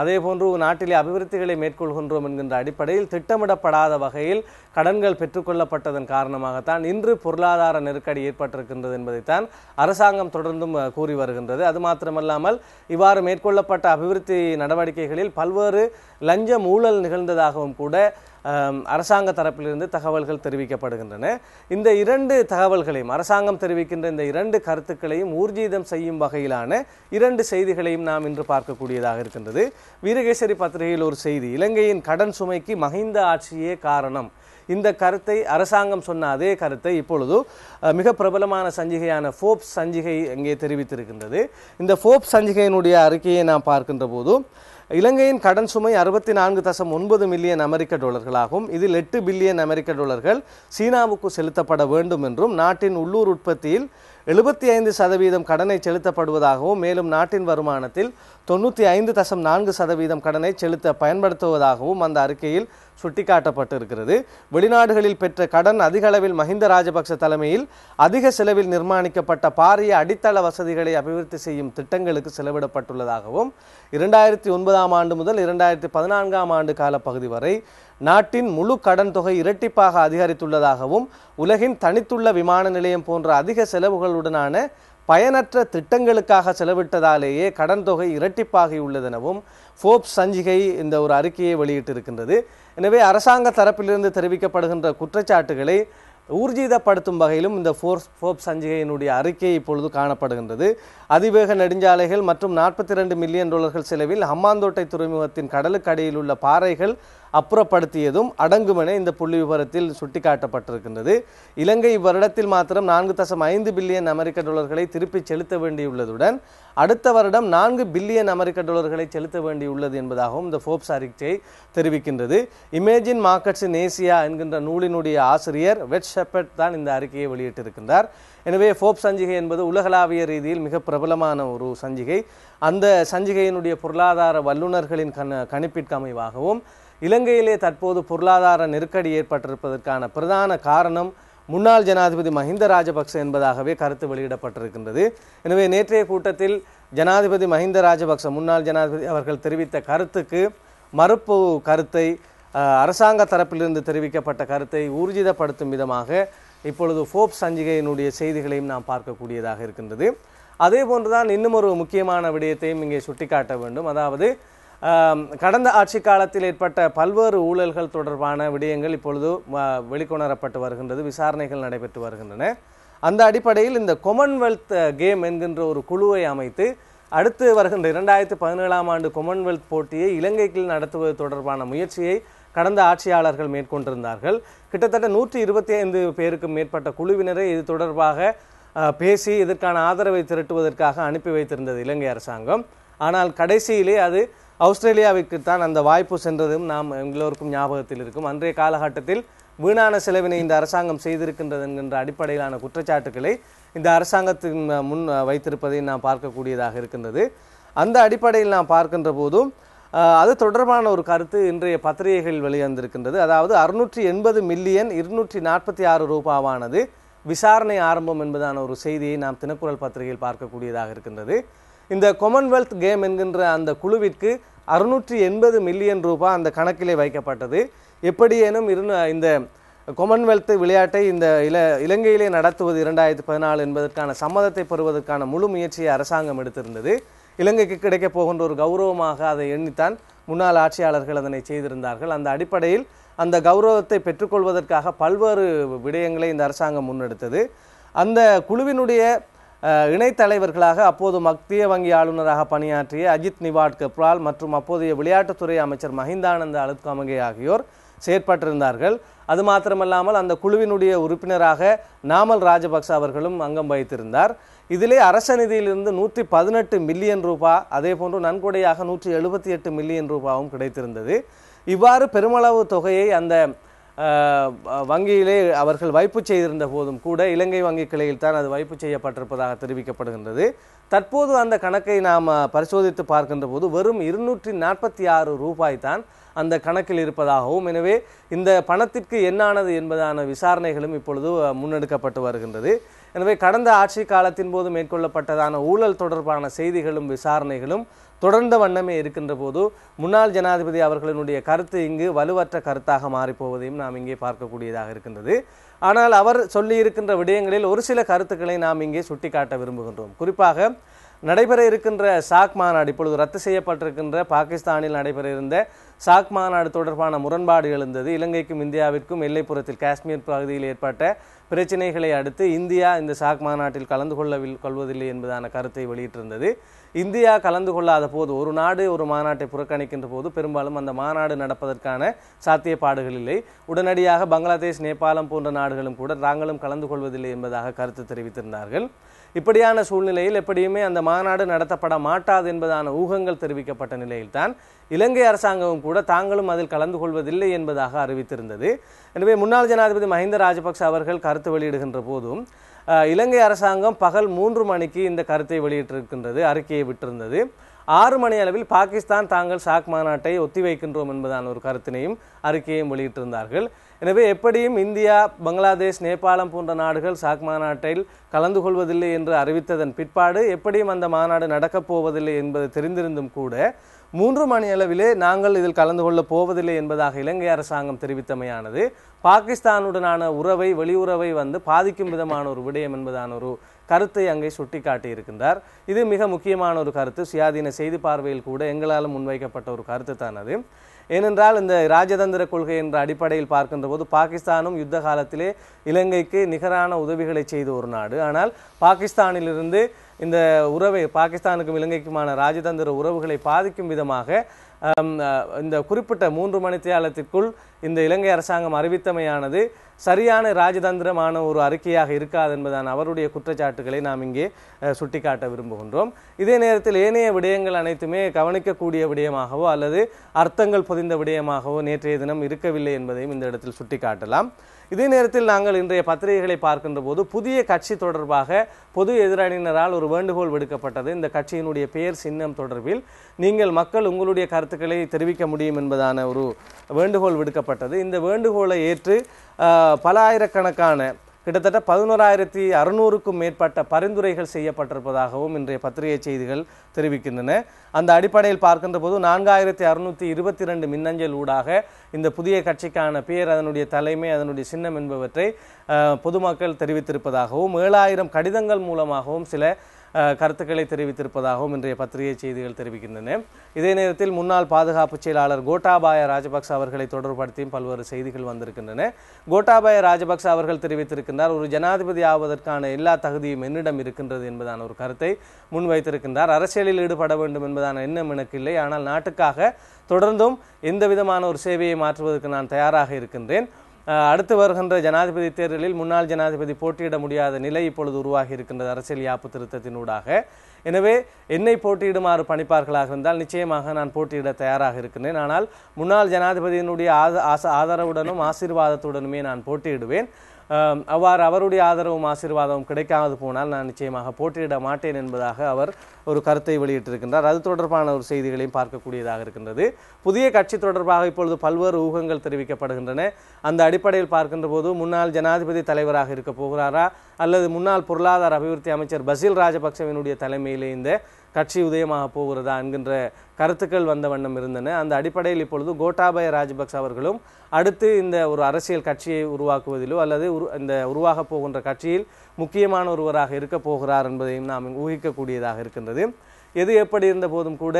அதே போன்று நாட்டிலே அபிவிருத்திகளை மேற்கொள்கின்றோம் என்கின்ற அடிப்படையில் திட்டமிடப்படாத வகையில் கடன்கள் பெற்றுக்கொள்ளப்பட்டதன் காரணமாகத்தான் இன்று பொருளாதார நெருக்கடி ஏற்பட்டிருக்கின்றது என்பதைத்தான் அரசாங்கம் தொடர்ந்தும் கூறி வருகின்றது. அது மாத்திரமல்லாமல் இவ்வாறு மேற்கொள்ளப்பட்ட அபிவிருத்தி நடவடிக்கைகளில் பல்வேறு லஞ்சம் ஊழல் நிகழ்ந்ததாகவும் கூட அரசாங்க தரப்பிலிருந்து தகவல்கள் தெரிவிக்கப்படுகின்றன. இந்த இரண்டு தகவல்களையும் அரசாங்கம் தெரிவிக்கின்ற இந்த இரண்டு கருத்துக்களையும் ஊர்ஜிதம் செய்யும் வகையிலான இரண்டு செய்திகளையும் நாம் இன்று பார்க்கக்கூடியதாக இருக்கின்றது. வீரகேசரி பத்திரிகையில் ஒரு செய்தி இலங்கையின் கடன் சுமைக்கு மஹிந்த ஆட்சியே காரணம். இந்த கருத்தை அரசாங்கம் சொன்ன அதே கருத்தை இப்பொழுது மிக பிரபலமான சஞ்சிகையான ஃபோப்ஸ் சஞ்சிகை இங்கே தெரிவித்திருக்கின்றது. இந்த ஃபோப்ஸ் சஞ்சிகையினுடைய அறிக்கையை நாம் பார்க்கின்ற போது இலங்கையின் கடன் சுமை அறுபத்தி நான்கு தசம் ஒன்பது மில்லியன் அமெரிக்க டாலர்களாகும். இதில் எட்டு பில்லியன் அமெரிக்க டாலர்கள் சீனாவுக்கு செலுத்தப்பட வேண்டும் என்றும் நாட்டின் உள்ளூர் உற்பத்தியில் எழுபத்தி ஐந்து சதவீதம் கடனை செலுத்தப்படுவதாகவும் மேலும் நாட்டின் வருமானத்தில் தொண்ணூற்றி ஐந்து தசம் நான்கு சதவீதம் கடனை செலுத்த பயன்படுத்துவதாகவும் அந்த அறிக்கையில் சுட்டிக்காட்டப்பட்டிருக்கிறது. வெளிநாடுகளில் பெற்ற கடன் அதிக அளவில் மஹிந்த ராஜபக்ச தலைமையில் அதிக செலவில் நிர்மாணிக்கப்பட்ட பாரிய அடித்தள வசதிகளை அபிவிருத்தி செய்யும் திட்டங்களுக்கு செலவிடப்பட்டுள்ளதாகவும் இரண்டாயிரத்தி ஒன்பதாம் ஆண்டு முதல் இரண்டாயிரத்தி பதினான்காம் ஆண்டு காலப்பகுதி வரை நாட்டின் முழு கடன் தொகை இரட்டிப்பாக அதிகரித்துள்ளதாகவும் உலகின் தனித்துள்ள விமான நிலையம் போன்ற அதிக செலவுகளுடனான பயனற்ற திட்டங்களுக்காக செலவிட்டதாலேயே கடன் தொகை இரட்டிப்பாகியுள்ளதெனவும் ஃபோப்ஸ் சஞ்சிகை இந்த ஒரு அறிக்கையை வெளியிட்டிருக்கின்றது. எனவே அரசாங்க தரப்பிலிருந்து தெரிவிக்கப்படுகின்ற குற்றச்சாட்டுகளை ஊர்ஜிதப்படுத்தும் வகையிலும் இந்த ஃபோர்ஸ் ஃபோப் சஞ்சிகையினுடைய அறிக்கை இப்பொழுது காணப்படுகின்றது. அதிவேக நெடுஞ்சாலைகள் மற்றும் நாற்பத்தி ரெண்டு மில்லியன் டாலர்கள் செலவில் ஹம்மாந்தோட்டை துறைமுகத்தின் கடலுக்கடியில் உள்ள பாறைகள் அப்புறப்படுத்தியதும் அடங்கும் என இந்த புள்ளி விவரத்தில் சுட்டிக்காட்டப்பட்டிருக்கின்றது. இலங்கை இவ்வருடத்தில் மாத்திரம் நான்கு தசம் ஐந்து பில்லியன் அமெரிக்க டாலர்களை திருப்பிச் செலுத்த வேண்டியுள்ளதுடன் அடுத்த வருடம் நான்கு பில்லியன் அமெரிக்க டாலர்களை செலுத்த வேண்டியுள்ளது என்பதாகவும் இந்த ஃபோப்ஸ் அறிக்கை தெரிவிக்கின்றது. இமேஜின் மார்க்கெட்ஸ் இன் ஏசியா என்கின்ற நூலினுடைய ஆசிரியர் வெட் ஷெப்பர்ட் தான் இந்த அறிக்கையை வெளியிட்டிருக்கின்றார். எனவே ஃபோப் சஞ்சிகை என்பது உலகளாவிய ரீதியில் மிக பிரபலமான ஒரு சஞ்சிகை. அந்த சஞ்சிகையினுடைய பொருளாதார வல்லுநர்களின் கண கணிப்பிற்கு அமைவாகவும் இலங்கையிலே தற்போது பொருளாதார நெருக்கடி ஏற்பட்டிருப்பதற்கான பிரதான காரணம் முன்னாள் ஜனாதிபதி மஹிந்த ராஜபக்ச என்பதாகவே கருத்து வெளியிடப்பட்டிருக்கின்றது. எனவே நேற்றைய கூட்டத்தில் ஜனாதிபதி மஹிந்த ராஜபக்ச முன்னாள் ஜனாதிபதி அவர்கள் தெரிவித்த கருத்துக்கு மறுப்பு கருத்தை அரசாங்க தரப்பிலிருந்து தெரிவிக்கப்பட்ட கருத்தை ஊர்ஜிதப்படுத்தும் விதமாக இப்பொழுது ஃபோப் சஞ்சிகையினுடைய செய்திகளையும் நாம் பார்க்கக்கூடியதாக இருக்கின்றது. அதே போன்றுதான் இன்னும் ஒரு முக்கியமான விடயத்தையும் இங்கே சுட்டிக்காட்ட வேண்டும். அதாவது கடந்த ஆட்சி காலத்தில் ஏற்பட்ட பல்வேறு ஊழல்கள் தொடர்பான விடயங்கள் இப்பொழுது வெளிக்கொணரப்பட்டு வருகின்றது விசாரணைகள் நடைபெற்று வருகின்றன. அந்த அடிப்படையில் இந்த கொமன்வெல்த் கேம் என்கின்ற ஒரு குழுவை அமைத்து அடுத்து வருகின்ற இரண்டாயிரத்தி பதினேழாம் ஆண்டு கொமன்வெல்த் போட்டியை இலங்கைக்கு நடத்துவது தொடர்பான முயற்சியை கடந்த ஆட்சியாளர்கள் மேற்கொண்டிருந்தார்கள். கிட்டத்தட்ட நூற்றி இருபத்தி ஐந்து பேருக்கு மேற்பட்ட குழுவினரை இது தொடர்பாக பேசி இதற்கான ஆதரவை திரட்டுவதற்காக அனுப்பி வைத்திருந்தது இலங்கை அரசாங்கம். ஆனால் கடைசியிலே அது ஆஸ்திரேலியாவிற்கு தான் அந்த வாய்ப்பு சென்றதும் நாம் எல்லோருக்கும் ஞாபகத்தில் இருக்கும். அன்றைய காலகட்டத்தில் வீணான செலவினை இந்த அரசாங்கம் செய்திருக்கின்றது என்கின்ற அடிப்படையிலான குற்றச்சாட்டுக்களை இந்த அரசாங்கத்தின் முன் வைத்திருப்பதை நாம் பார்க்கக்கூடியதாக இருக்கின்றது. அந்த அடிப்படையில் நாம் பார்க்கின்ற போதும் அது தொடர்பான ஒரு கருத்து இன்றைய பத்திரிகைகளில் வெளிவந்திருக்கின்றது. அதாவது அறுநூற்றி எண்பது மில்லியன் இருநூற்றி நாற்பத்தி ஆறு ரூபாவானது விசாரணை ஆரம்பம் என்பதான ஒரு செய்தியை நாம் தினக்குரல் பத்திரிகையில் பார்க்கக்கூடியதாக இருக்கின்றது. இந்த கொமன்வெல்த் கேம் என்கின்ற அந்த குழுவிற்கு அறுநூற்றி எண்பது மில்லியன் ரூபாய் அந்த கணக்கிலே வைக்கப்பட்டது. எப்படியேனும் இருநூ இந்த கொமன்வெல்த் விளையாட்டை இந்த இல இலங்கையிலே நடத்துவது இரண்டாயிரத்தி பதினாலு என்பதற்கான சம்மதத்தை பெறுவதற்கான முழு முயற்சியை அரசாங்கம் எடுத்திருந்தது. இலங்கைக்கு கிடைக்கப் போகின்ற ஒரு கௌரவமாக அதை எண்ணித்தான் முன்னாள் ஆட்சியாளர்கள் அதனை செய்திருந்தார்கள். அந்த அடிப்படையில் அந்த கௌரவத்தை பெற்றுக்கொள்வதற்காக பல்வேறு விடயங்களை இந்த அரசாங்கம் முன்னெடுத்தது. அந்த குழுவினுடைய இணைத்தலைவர்களாக தலைவர்களாக அப்போது மத்திய வங்கி ஆளுநராக பணியாற்றிய அஜித் நிவாட் கப்ரால் மற்றும் அப்போதைய விளையாட்டுத்துறை அமைச்சர் மஹிந்தானந்த அலுத்கமகே ஆகியோர் செயற்பட்டிருந்தார்கள். அது மாத்திரமல்லாமல் அந்த குழுவினுடைய உறுப்பினராக நாமல் ராஜபக்ச அவர்களும் அங்கம் வகித்திருந்தார். இதிலே அரச நிதியிலிருந்து நூற்றி பதினெட்டு மில்லியன் ரூபா அதே போன்று நன்கொடையாக நூற்றி எழுபத்தி எட்டு மில்லியன் ரூபாவும் கிடைத்திருந்தது. இவ்வாறு பெருமளவு தொகையை அந்த வங்கியிலே அவர்கள் வைப்பு செய்திருந்த போதும் கூட இலங்கை வங்கி கிளையில் தான் அது வைப்பு செய்யப்பட்டிருப்பதாக தெரிவிக்கப்படுகின்றது. தற்போது அந்த கணக்கை நாம் பரிசோதித்து பார்க்கின்ற போது வெறும் இருநூற்றி நாற்பத்தி ஆறு ரூபாய் தான் அந்த கணக்கில் இருப்பதாகவும் எனவே இந்த பணத்திற்கு என்னானது என்பதான விசாரணைகளும் இப்பொழுது முன்னெடுக்கப்பட்டு வருகின்றது. எனவே கடந்த ஆட்சி காலத்தின் போது மேற்கொள்ளப்பட்டதான ஊழல் தொடர்பான செய்திகளும் விசாரணைகளும் தொடர்ந்த வண்ணமே இருக்கின்ற போது முன்னாள் ஜனாதிபதி அவர்களினுடைய கருத்து இங்கு வலுவற்ற கருத்தாக மாறிப்போவதையும் நாம் இங்கே பார்க்கக்கூடியதாக இருக்கின்றது. ஆனால் அவர் சொல்லியிருக்கின்ற விடயங்களில் ஒரு சில கருத்துக்களை நாம் இங்கே சுட்டிக்காட்ட விரும்புகின்றோம். குறிப்பாக நடைபெற இருக்கின்ற சாக் மாநாடு இப்பொழுது ரத்து செய்யப்பட்டிருக்கின்ற பாகிஸ்தானில் நடைபெற இருந்த சாக் மாநாடு தொடர்பான முரண்பாடு எழுந்தது. இலங்கைக்கும் இந்தியாவிற்கும் எல்லைப்புறத்தில் காஷ்மீர் பகுதியில் ஏற்பட்ட பிரச்சினைகளை அடுத்து இந்தியா இந்த சாக் மாநாட்டில் கலந்து கொள்ளவில் கொள்வதில்லை என்பதான கருத்தை வெளியிட்டிருந்தது. இந்தியா கலந்து கொள்ளாத போது ஒரு நாடு ஒரு மாநாட்டை புறக்கணிக்கின்ற போது பெரும்பாலும் அந்த மாநாடு நடப்பதற்கான சாத்தியப்பாடுகள் இல்லை. உடனடியாக பங்களாதேஷ் நேபாளம் போன்ற நாடுகளும் கூட தாங்களும் கலந்து கொள்வதில்லை என்பதாக கருத்து தெரிவித்திருந்தார்கள். இப்படியான சூழ்நிலையில் எப்படியுமே அந்த மாநாடு நடத்தப்பட மாட்டாது என்பதான ஊகங்கள் தெரிவிக்கப்பட்ட நிலையில்தான் இலங்கை அரசாங்கமும் கூட தாங்களும் அதில் கலந்து கொள்வதில்லை என்பதாக அறிவித்திருந்தது. எனவே முன்னாள் ஜனாதிபதி மஹிந்த ராஜபக்ச அவர்கள் கருத்து வெளியிடுகின்ற போதும் இலங்கை அரசாங்கம் பகல் மூன்று மணிக்கு இந்த கருத்தை வெளியிட்டிருக்கின்றது அறிக்கையை விட்டிருந்தது. ஆறு மணி அளவில் பாகிஸ்தான் தாங்கள் சாக் மாநாட்டை ஒத்திவைக்கின்றோம் என்பதான ஒரு கருத்தினையும் அறிக்கையையும் வெளியிட்டிருந்தார்கள். எனவே எப்படியும் இந்தியா பங்களாதேஷ் நேபாளம் போன்ற நாடுகள் சாக் மாநாட்டில் கலந்து கொள்வதில்லை என்று அறிவித்ததன் பிற்பாடு எப்படியும் அந்த மாநாடு நடக்கப் போவதில்லை என்பது தெரிந்திருந்தும் கூட மூன்று மணி அளவிலே நாங்கள் இதில் கலந்து கொள்ளப் போவதில்லை என்பதாக இலங்கை அரசாங்கம் தெரிவித்தமையானது. பாகிஸ்தானுடனான உறவை வெளியுறவை வந்து பாதிக்கும் விதமான ஒரு விடயம் என்பதான ஒரு கருத்தை அங்கே சுட்டிக்காட்டி இருக்கின்றார் இது மிக முக்கியமான ஒரு கருத்து. சுயாதீன செய்தி பார்வையில் கூட எங்களாலும் முன்வைக்கப்பட்ட ஒரு கருத்து தான் அது ஏனென்றால் இந்த ராஜதந்திர கொள்கை என்ற அடிப்படையில் பார்க்கின்ற போது பாகிஸ்தானும் யுத்த காலத்திலே இலங்கைக்கு நிகரான உதவிகளை செய்த ஒரு நாடு. ஆனால் பாகிஸ்தானிலிருந்து இந்த உறவை பாகிஸ்தானுக்கும் இலங்கைக்குமான ராஜதந்திர உறவுகளை பாதிக்கும் விதமாக இந்த குறிப்பிட்ட மூன்று மணித்தியாலத்திற்குள் இந்த இலங்கை அரசாங்கம் அறிவித்தமையானது சரியான ராஜதந்திரமான ஒரு அறிக்கையாக இருக்காது என்பதான அவருடைய குற்றச்சாட்டுகளை நாம் இங்கே சுட்டிக்காட்ட விரும்புகின்றோம். இதே நேரத்தில் ஏனைய விடயங்கள் அனைத்துமே கவனிக்கக்கூடிய விடயமாகவோ அல்லது அர்த்தங்கள் பொதிந்த விடயமாகவோ நேற்றைய தினம் இருக்கவில்லை என்பதையும் இந்த இடத்தில் சுட்டிக்காட்டலாம். இதே நேரத்தில் நாங்கள் இன்றைய பத்திரிகைகளை பார்க்கின்ற போது புதிய கட்சி தொடர்பாக பொது எதிரணியினரால் ஒரு வேண்டுகோள் விடுக்கப்பட்டது. இந்த கட்சியினுடைய பெயர் சின்னம் தொடர்பில் நீங்கள் மக்கள் உங்களுடைய கருத்துக்களை தெரிவிக்க முடியும் என்பதான ஒரு வேண்டுகோள் விடுக்கப்பட்டது. இந்த வேண்டுகோளை ஏற்று பல ஆயிரக்கணக்கான கிட்டத்தட்ட பதினோராயிரத்தி அறுநூறுக்கும் மேற்பட்ட பரிந்துரைகள் செய்யப்பட்டிருப்பதாகவும் இன்றைய பத்திரிகை செய்திகள் தெரிவிக்கின்றன. அந்த அடிப்படையில் பார்க்கின்ற போது நான்காயிரத்தி அறுநூத்தி இருபத்தி ரெண்டு மின்னஞ்சல் ஊடாக இந்த புதிய கட்சிக்கான பெயர் அதனுடைய தலைமை அதனுடைய சின்னம் என்பவற்றை பொதுமக்கள் தெரிவித்திருப்பதாகவும் ஏழாயிரம் கடிதங்கள் மூலமாகவும் சில கருத்துக்களை தெரிவித்திருப்பதாகவும் இன்றைய பத்திரிகை செய்திகள் தெரிவிக்கின்றன. இதே நேரத்தில் முன்னாள் பாதுகாப்பு செயலாளர் கோட்டாபாய ராஜபக்ச அவர்களை தொடர்படுத்தியும் பல்வேறு செய்திகள் வந்திருக்கின்றன. கோட்டாபாய ராஜபக்ச அவர்கள் தெரிவித்திருக்கின்றார் ஒரு ஜனாதிபதி ஆவதற்கான எல்லா தகுதியும் என்னிடம் இருக்கின்றது என்பதான ஒரு கருத்தை முன்வைத்திருக்கின்றார். அரசியலில் ஈடுபட வேண்டும் என்பதான எண்ணம் எனக்கு இல்லை. ஆனால் நாட்டுக்காக தொடர்ந்தும் எந்த விதமான ஒரு சேவையை மாற்றுவதற்கு நான் தயாராக இருக்கின்றேன். அடுத்து வருகின்ற ஜனாதிபதி தேர்தலில் முன்னாள் ஜனாதிபதி போட்டியிட முடியாத நிலை இப்பொழுது உருவாகி இருக்கின்றது. அரசியல் யாப்பு திருத்தத்தினூடாக எனவே என்னை போட்டியிடுமாறு பணிப்பார்களாக இருந்தால் நிச்சயமாக நான் போட்டியிட தயாராக இருக்கின்றேன். ஆனால் முன்னாள் ஜனாதிபதியினுடைய ஆத- ஆச- ஆதரவுடனும் ஆசீர்வாதத்துடனுமே நான் போட்டியிடுவேன். அவ்வாறு அவருடைய ஆதரவும் ஆசீர்வாதமும் கிடைக்காது போனால் நான் நிச்சயமாக போட்டியிட மாட்டேன் என்பதாக அவர் ஒரு கருத்தை வெளியிட்டிருக்கின்றார். அது தொடர்பான ஒரு செய்திகளையும் பார்க்கக்கூடியதாக இருக்கின்றது. புதிய கட்சி தொடர்பாக இப்பொழுது பல்வேறு ஊகங்கள் தெரிவிக்கப்படுகின்றன. அந்த அடிப்படையில் பார்க்கின்ற போது முன்னாள் ஜனாதிபதி தலைவராக இருக்க போகிறாரா? அல்லது முன்னாள் பொருளாதார அபிவிருத்தி அமைச்சர் பசில் ராஜபக்சவினுடைய தலைமையிலே இந்த கட்சி உதயமாக போகிறதா என்கின்ற கருத்துக்கள் வந்த வண்ணம் இருந்தன. அந்த அடிப்படையில் இப்பொழுது கோட்டாபய ராஜபக்ச அவர்களும் அடுத்து இந்த ஒரு அரசியல் கட்சியை உருவாக்குவதிலோ அல்லது உரு- இந்த உருவாக போகின்ற கட்சியில் முக்கியமான ஒருவராக இருக்க போகிறார் என்பதையும் நாம் ஊகிக்கக்கூடியதாக இருக்கின்றது. எது எப்படி இருந்த போதும் கூட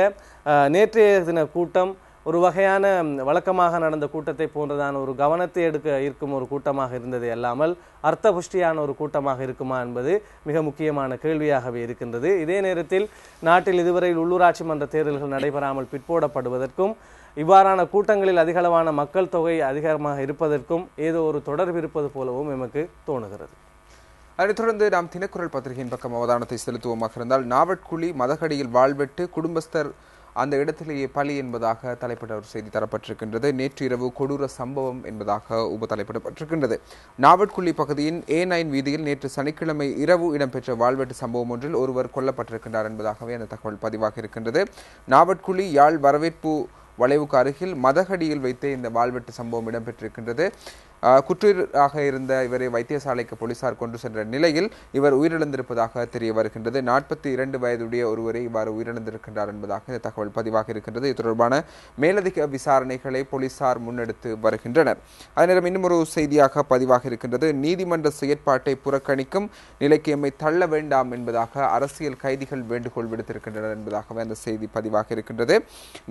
நேற்றைய தின கூட்டம் ஒரு வகையான வழக்கமாக நடந்த கூட்டத்தை போன்றதான ஒரு கவனத்தை எடுக்க இருக்கும் ஒரு கூட்டமாக இருந்தது அல்லாமல் அர்த்த புஷ்டியான ஒரு கூட்டமாக இருக்குமா என்பது மிக முக்கியமான கேள்வியாகவே இருக்கின்றது. இதே நேரத்தில் நாட்டில் இதுவரையில் உள்ளூராட்சி மன்ற தேர்தல்கள் நடைபெறாமல் பிற்போடப்படுவதற்கும் இவ்வாறான கூட்டங்களில் அதிகளவான மக்கள் தொகை அதிகமாக இருப்பதற்கும் ஏதோ ஒரு தொடர்பு இருப்பது போலவும் எமக்கு தோணுகிறது. அதைத் தொடர்ந்து நாம் தினக்குரல் பத்திரிகையின் பக்கம் அவதானத்தை செலுத்துவோமாக இருந்தால் நாவட்குழி மதகடியில் வாழ்வெட்டு குடும்பஸ்தர் அந்த இடத்திலேயே பலி என்பதாக தலைப்பிட்ட ஒரு செய்தி தரப்பட்டிருக்கின்றது. நேற்று இரவு கொடூர சம்பவம் என்பதாக உப தலைப்பிடப்பட்டிருக்கின்றது நாவட்குழி பகுதியின் ஏ நைன் வீதியில் நேற்று சனிக்கிழமை இரவு இடம்பெற்ற வாழ்வெட்டு சம்பவம் ஒன்றில் ஒருவர் கொல்லப்பட்டிருக்கின்றார் என்பதாகவே அந்த தகவல் பதிவாக இருக்கின்றது. நாவட்குழி யாழ் வரவேற்பு வளைவுக்கு அருகில் மதகடியில் வைத்தே இந்த வாழ்வெட்டு சம்பவம் இடம்பெற்றிருக்கின்றது. குற்றீராக இருந்த இவரை வைத்தியசாலைக்கு போலீசார் கொண்டு சென்ற நிலையில் இவர் உயிரிழந்திருப்பதாக தெரிய வருகின்றது. நாற்பத்தி இரண்டு வயதுடைய ஒருவரை இவ்வாறு உயிரிழந்திருக்கின்றார் என்பதாக இந்த தகவல் பதிவாக இருக்கின்றது. இது தொடர்பான மேலதிக விசாரணைகளை போலீசார் முன்னெடுத்து வருகின்றனர். அதே நேரம் இன்னும் ஒரு செய்தியாக பதிவாக இருக்கின்றது. நீதிமன்ற செயற்பாட்டை புறக்கணிக்கும் நிலைக்கு எம்மை தள்ள வேண்டாம் என்பதாக அரசியல் கைதிகள் வேண்டுகோள் விடுத்திருக்கின்றனர் என்பதாகவே அந்த செய்தி பதிவாக இருக்கின்றது.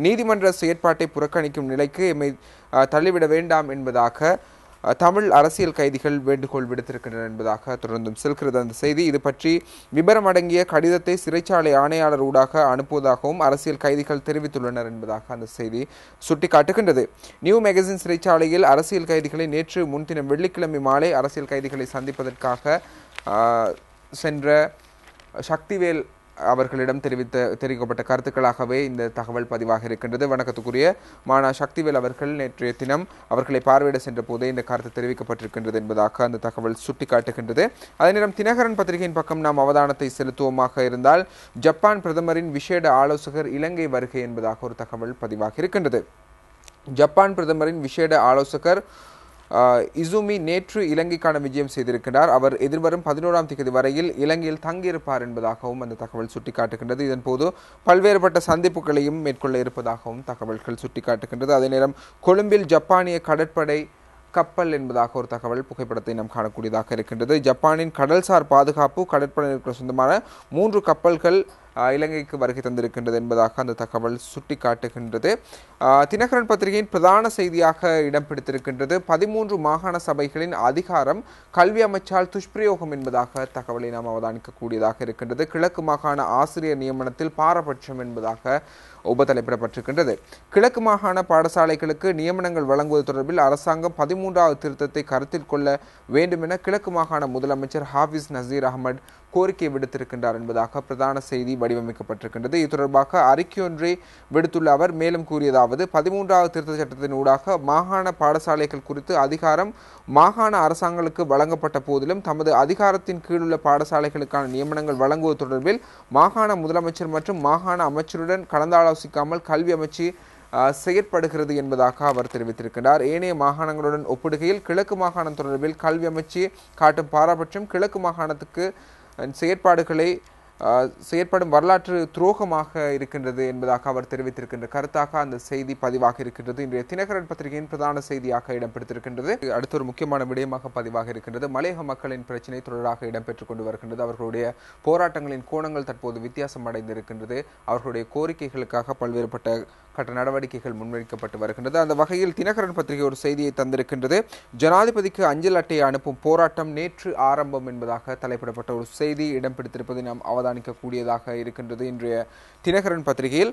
நீதிமன்ற செயற்பாட்டை புறக்கணிக்கும் நிலைக்கு எம்மை தள்ளிவிட வேண்டாம் என்பதாக தமிழ் அரசியல் கைதிகள் வேண்டுகோள் விடுத்திருக்கின்றனர் என்பதாக தொடர்ந்தும் செல்கிறது. அந்த செய்தி இது பற்றி விபரம் அடங்கிய கடிதத்தை சிறைச்சாலை ஆணையாளர் ஊடாக அனுப்புவதாகவும் அரசியல் கைதிகள் தெரிவித்துள்ளனர் என்பதாக அந்த செய்தி சுட்டிக்காட்டுகின்றது. நியூ மேகசின் சிறைச்சாலையில் அரசியல் கைதிகளை நேற்று முன்தினம் வெள்ளிக்கிழமை மாலை அரசியல் கைதிகளை சந்திப்பதற்காக சென்ற சக்திவேல் அவர்களிடம் தெரிவித்த தெரிவிக்கப்பட்ட கருத்துக்களாகவே இந்த தகவல் பதிவாக இருக்கின்றது. வணக்கத்துக்குரிய மானா சக்திவேல் அவர்கள் நேற்றைய தினம் அவர்களை பார்வையிட சென்ற போதே இந்த கருத்து தெரிவிக்கப்பட்டிருக்கின்றது என்பதாக அந்த தகவல் சுட்டிக்காட்டுகின்றது. அதே நேரம் தினகரன் பத்திரிகையின் பக்கம் நாம் அவதானத்தை செலுத்துவோமாக இருந்தால் ஜப்பான் பிரதமரின் விசேட ஆலோசகர் இலங்கை வருகை என்பதாக ஒரு தகவல் பதிவாக இருக்கின்றது. ஜப்பான் பிரதமரின் விசேட ஆலோசகர் இசுமி நேற்று இலங்கைக்கான விஜயம் செய்திருக்கிறார் அவர் எதிர்வரும் பதினோராம் தேதி வரையில் இலங்கையில் தங்கியிருப்பார் என்பதாகவும் அந்த தகவல் சுட்டிக்காட்டுகின்றது. இதன் போது பல்வேறுபட்ட சந்திப்புகளையும் மேற்கொள்ள இருப்பதாகவும் தகவல்கள் சுட்டிக்காட்டுகின்றது. அதே நேரம் கொழும்பில் ஜப்பானிய கடற்படை கப்பல் என்பதாக ஒரு தகவல் புகைப்படத்தை நாம் காணக்கூடியதாக இருக்கின்றது. ஜப்பானின் கடல்சார் பாதுகாப்பு கடற்படையினருக்கு சொந்தமான மூன்று கப்பல்கள் இலங்கைக்கு வருகை தந்திருக்கின்றது என்பதாக அந்த தகவல் சுட்டிக்காட்டுகின்றது. தினகரன் பத்திரிகையின் பிரதான செய்தியாக இடம் பிடித்திருக்கின்றது. பதிமூன்று மாகாண சபைகளின் அதிகாரம் கல்வி அமைச்சால் துஷ்பிரயோகம் என்பதாக தகவலை நாம் அவதானிக்கக்கூடியதாக இருக்கின்றது. கிழக்கு மாகாண ஆசிரியர் நியமனத்தில் பாரபட்சம் என்பதாக உபதலைப்பிடப்பட்டிருக்கின்றது கிழக்கு மாகாண பாடசாலைகளுக்கு நியமனங்கள் வழங்குவது தொடர்பில் அரசாங்கம் பதிமூன்றாவது திருத்தத்தை கருத்தில் கொள்ள வேண்டும் என கிழக்கு மாகாண முதலமைச்சர் ஹாஃபிஸ் நசீர் அகமது கோரிக்கை விடுத்திருக்கின்றார் என்பதாக பிரதான செய்தி வடிவமைக்கப்பட்டிருக்கின்றது. இது தொடர்பாக அறிக்கையொன்றை விடுத்துள்ள அவர் மேலும் கூறியதாவது பதிமூன்றாவது திருத்த சட்டத்தின் ஊடாக மாகாண பாடசாலைகள் குறித்து அதிகாரம் மாகாண அரசாங்கங்களுக்கு வழங்கப்பட்ட போதிலும் தமது அதிகாரத்தின் கீழுள்ள பாடசாலைகளுக்கான நியமனங்கள் வழங்குவது தொடர்பில் மாகாண முதலமைச்சர் மற்றும் மாகாண அமைச்சருடன் கலந்தாலோசிக்காமல் கல்வி அமைச்சு செயற்படுகிறது என்பதாக அவர் தெரிவித்திருக்கிறார் ஏனைய மாகாணங்களுடன் ஒப்பிடுகையில் கிழக்கு மாகாணம் தொடர்பில் கல்வி அமைச்சு காட்டும் பாரபட்சம் கிழக்கு மாகாணத்துக்கு செயற்பாடுகளை ஆஹ், செயற்படும் வரலாற்று துரோகமாக இருக்கின்றது என்பதாக அவர் தெரிவித்திருக்கின்ற கருத்தாக அந்த செய்தி பதிவாக இருக்கின்றது. இன்றைய தினகரன் பத்திரிகையின் பிரதான செய்தியாக இடம்பெற்றிருக்கின்றது. அடுத்த ஒரு முக்கியமான விடயமாக பதிவாக இருக்கின்றது. மலையக மக்களின் பிரச்சினை தொடராக இடம்பெற்றுக் கொண்டு வருகின்றது. அவர்களுடைய போராட்டங்களின் கோணங்கள் தற்போது வித்தியாசம் அடைந்திருக்கின்றது. அவர்களுடைய கோரிக்கைகளுக்காக பல்வேறுபட்ட கட்ட நடவடிக்கைகள் முன்வைக்கப்பட்டு வருகின்றது. அந்த வகையில் தினகரன் பத்திரிகை ஒரு செய்தியை தந்திருக்கின்றது. ஜனாதிபதிக்கு அஞ்சல் அட்டையை அனுப்பும் போராட்டம் நேற்று ஆரம்பம் என்பதாக தலைப்பிடப்பட்ட ஒரு செய்தி இடம் பிடித்திருப்பதை நாம் அவதானிக்கக்கூடியதாக இருக்கின்றது இன்றைய தினகரன் பத்திரிகையில்.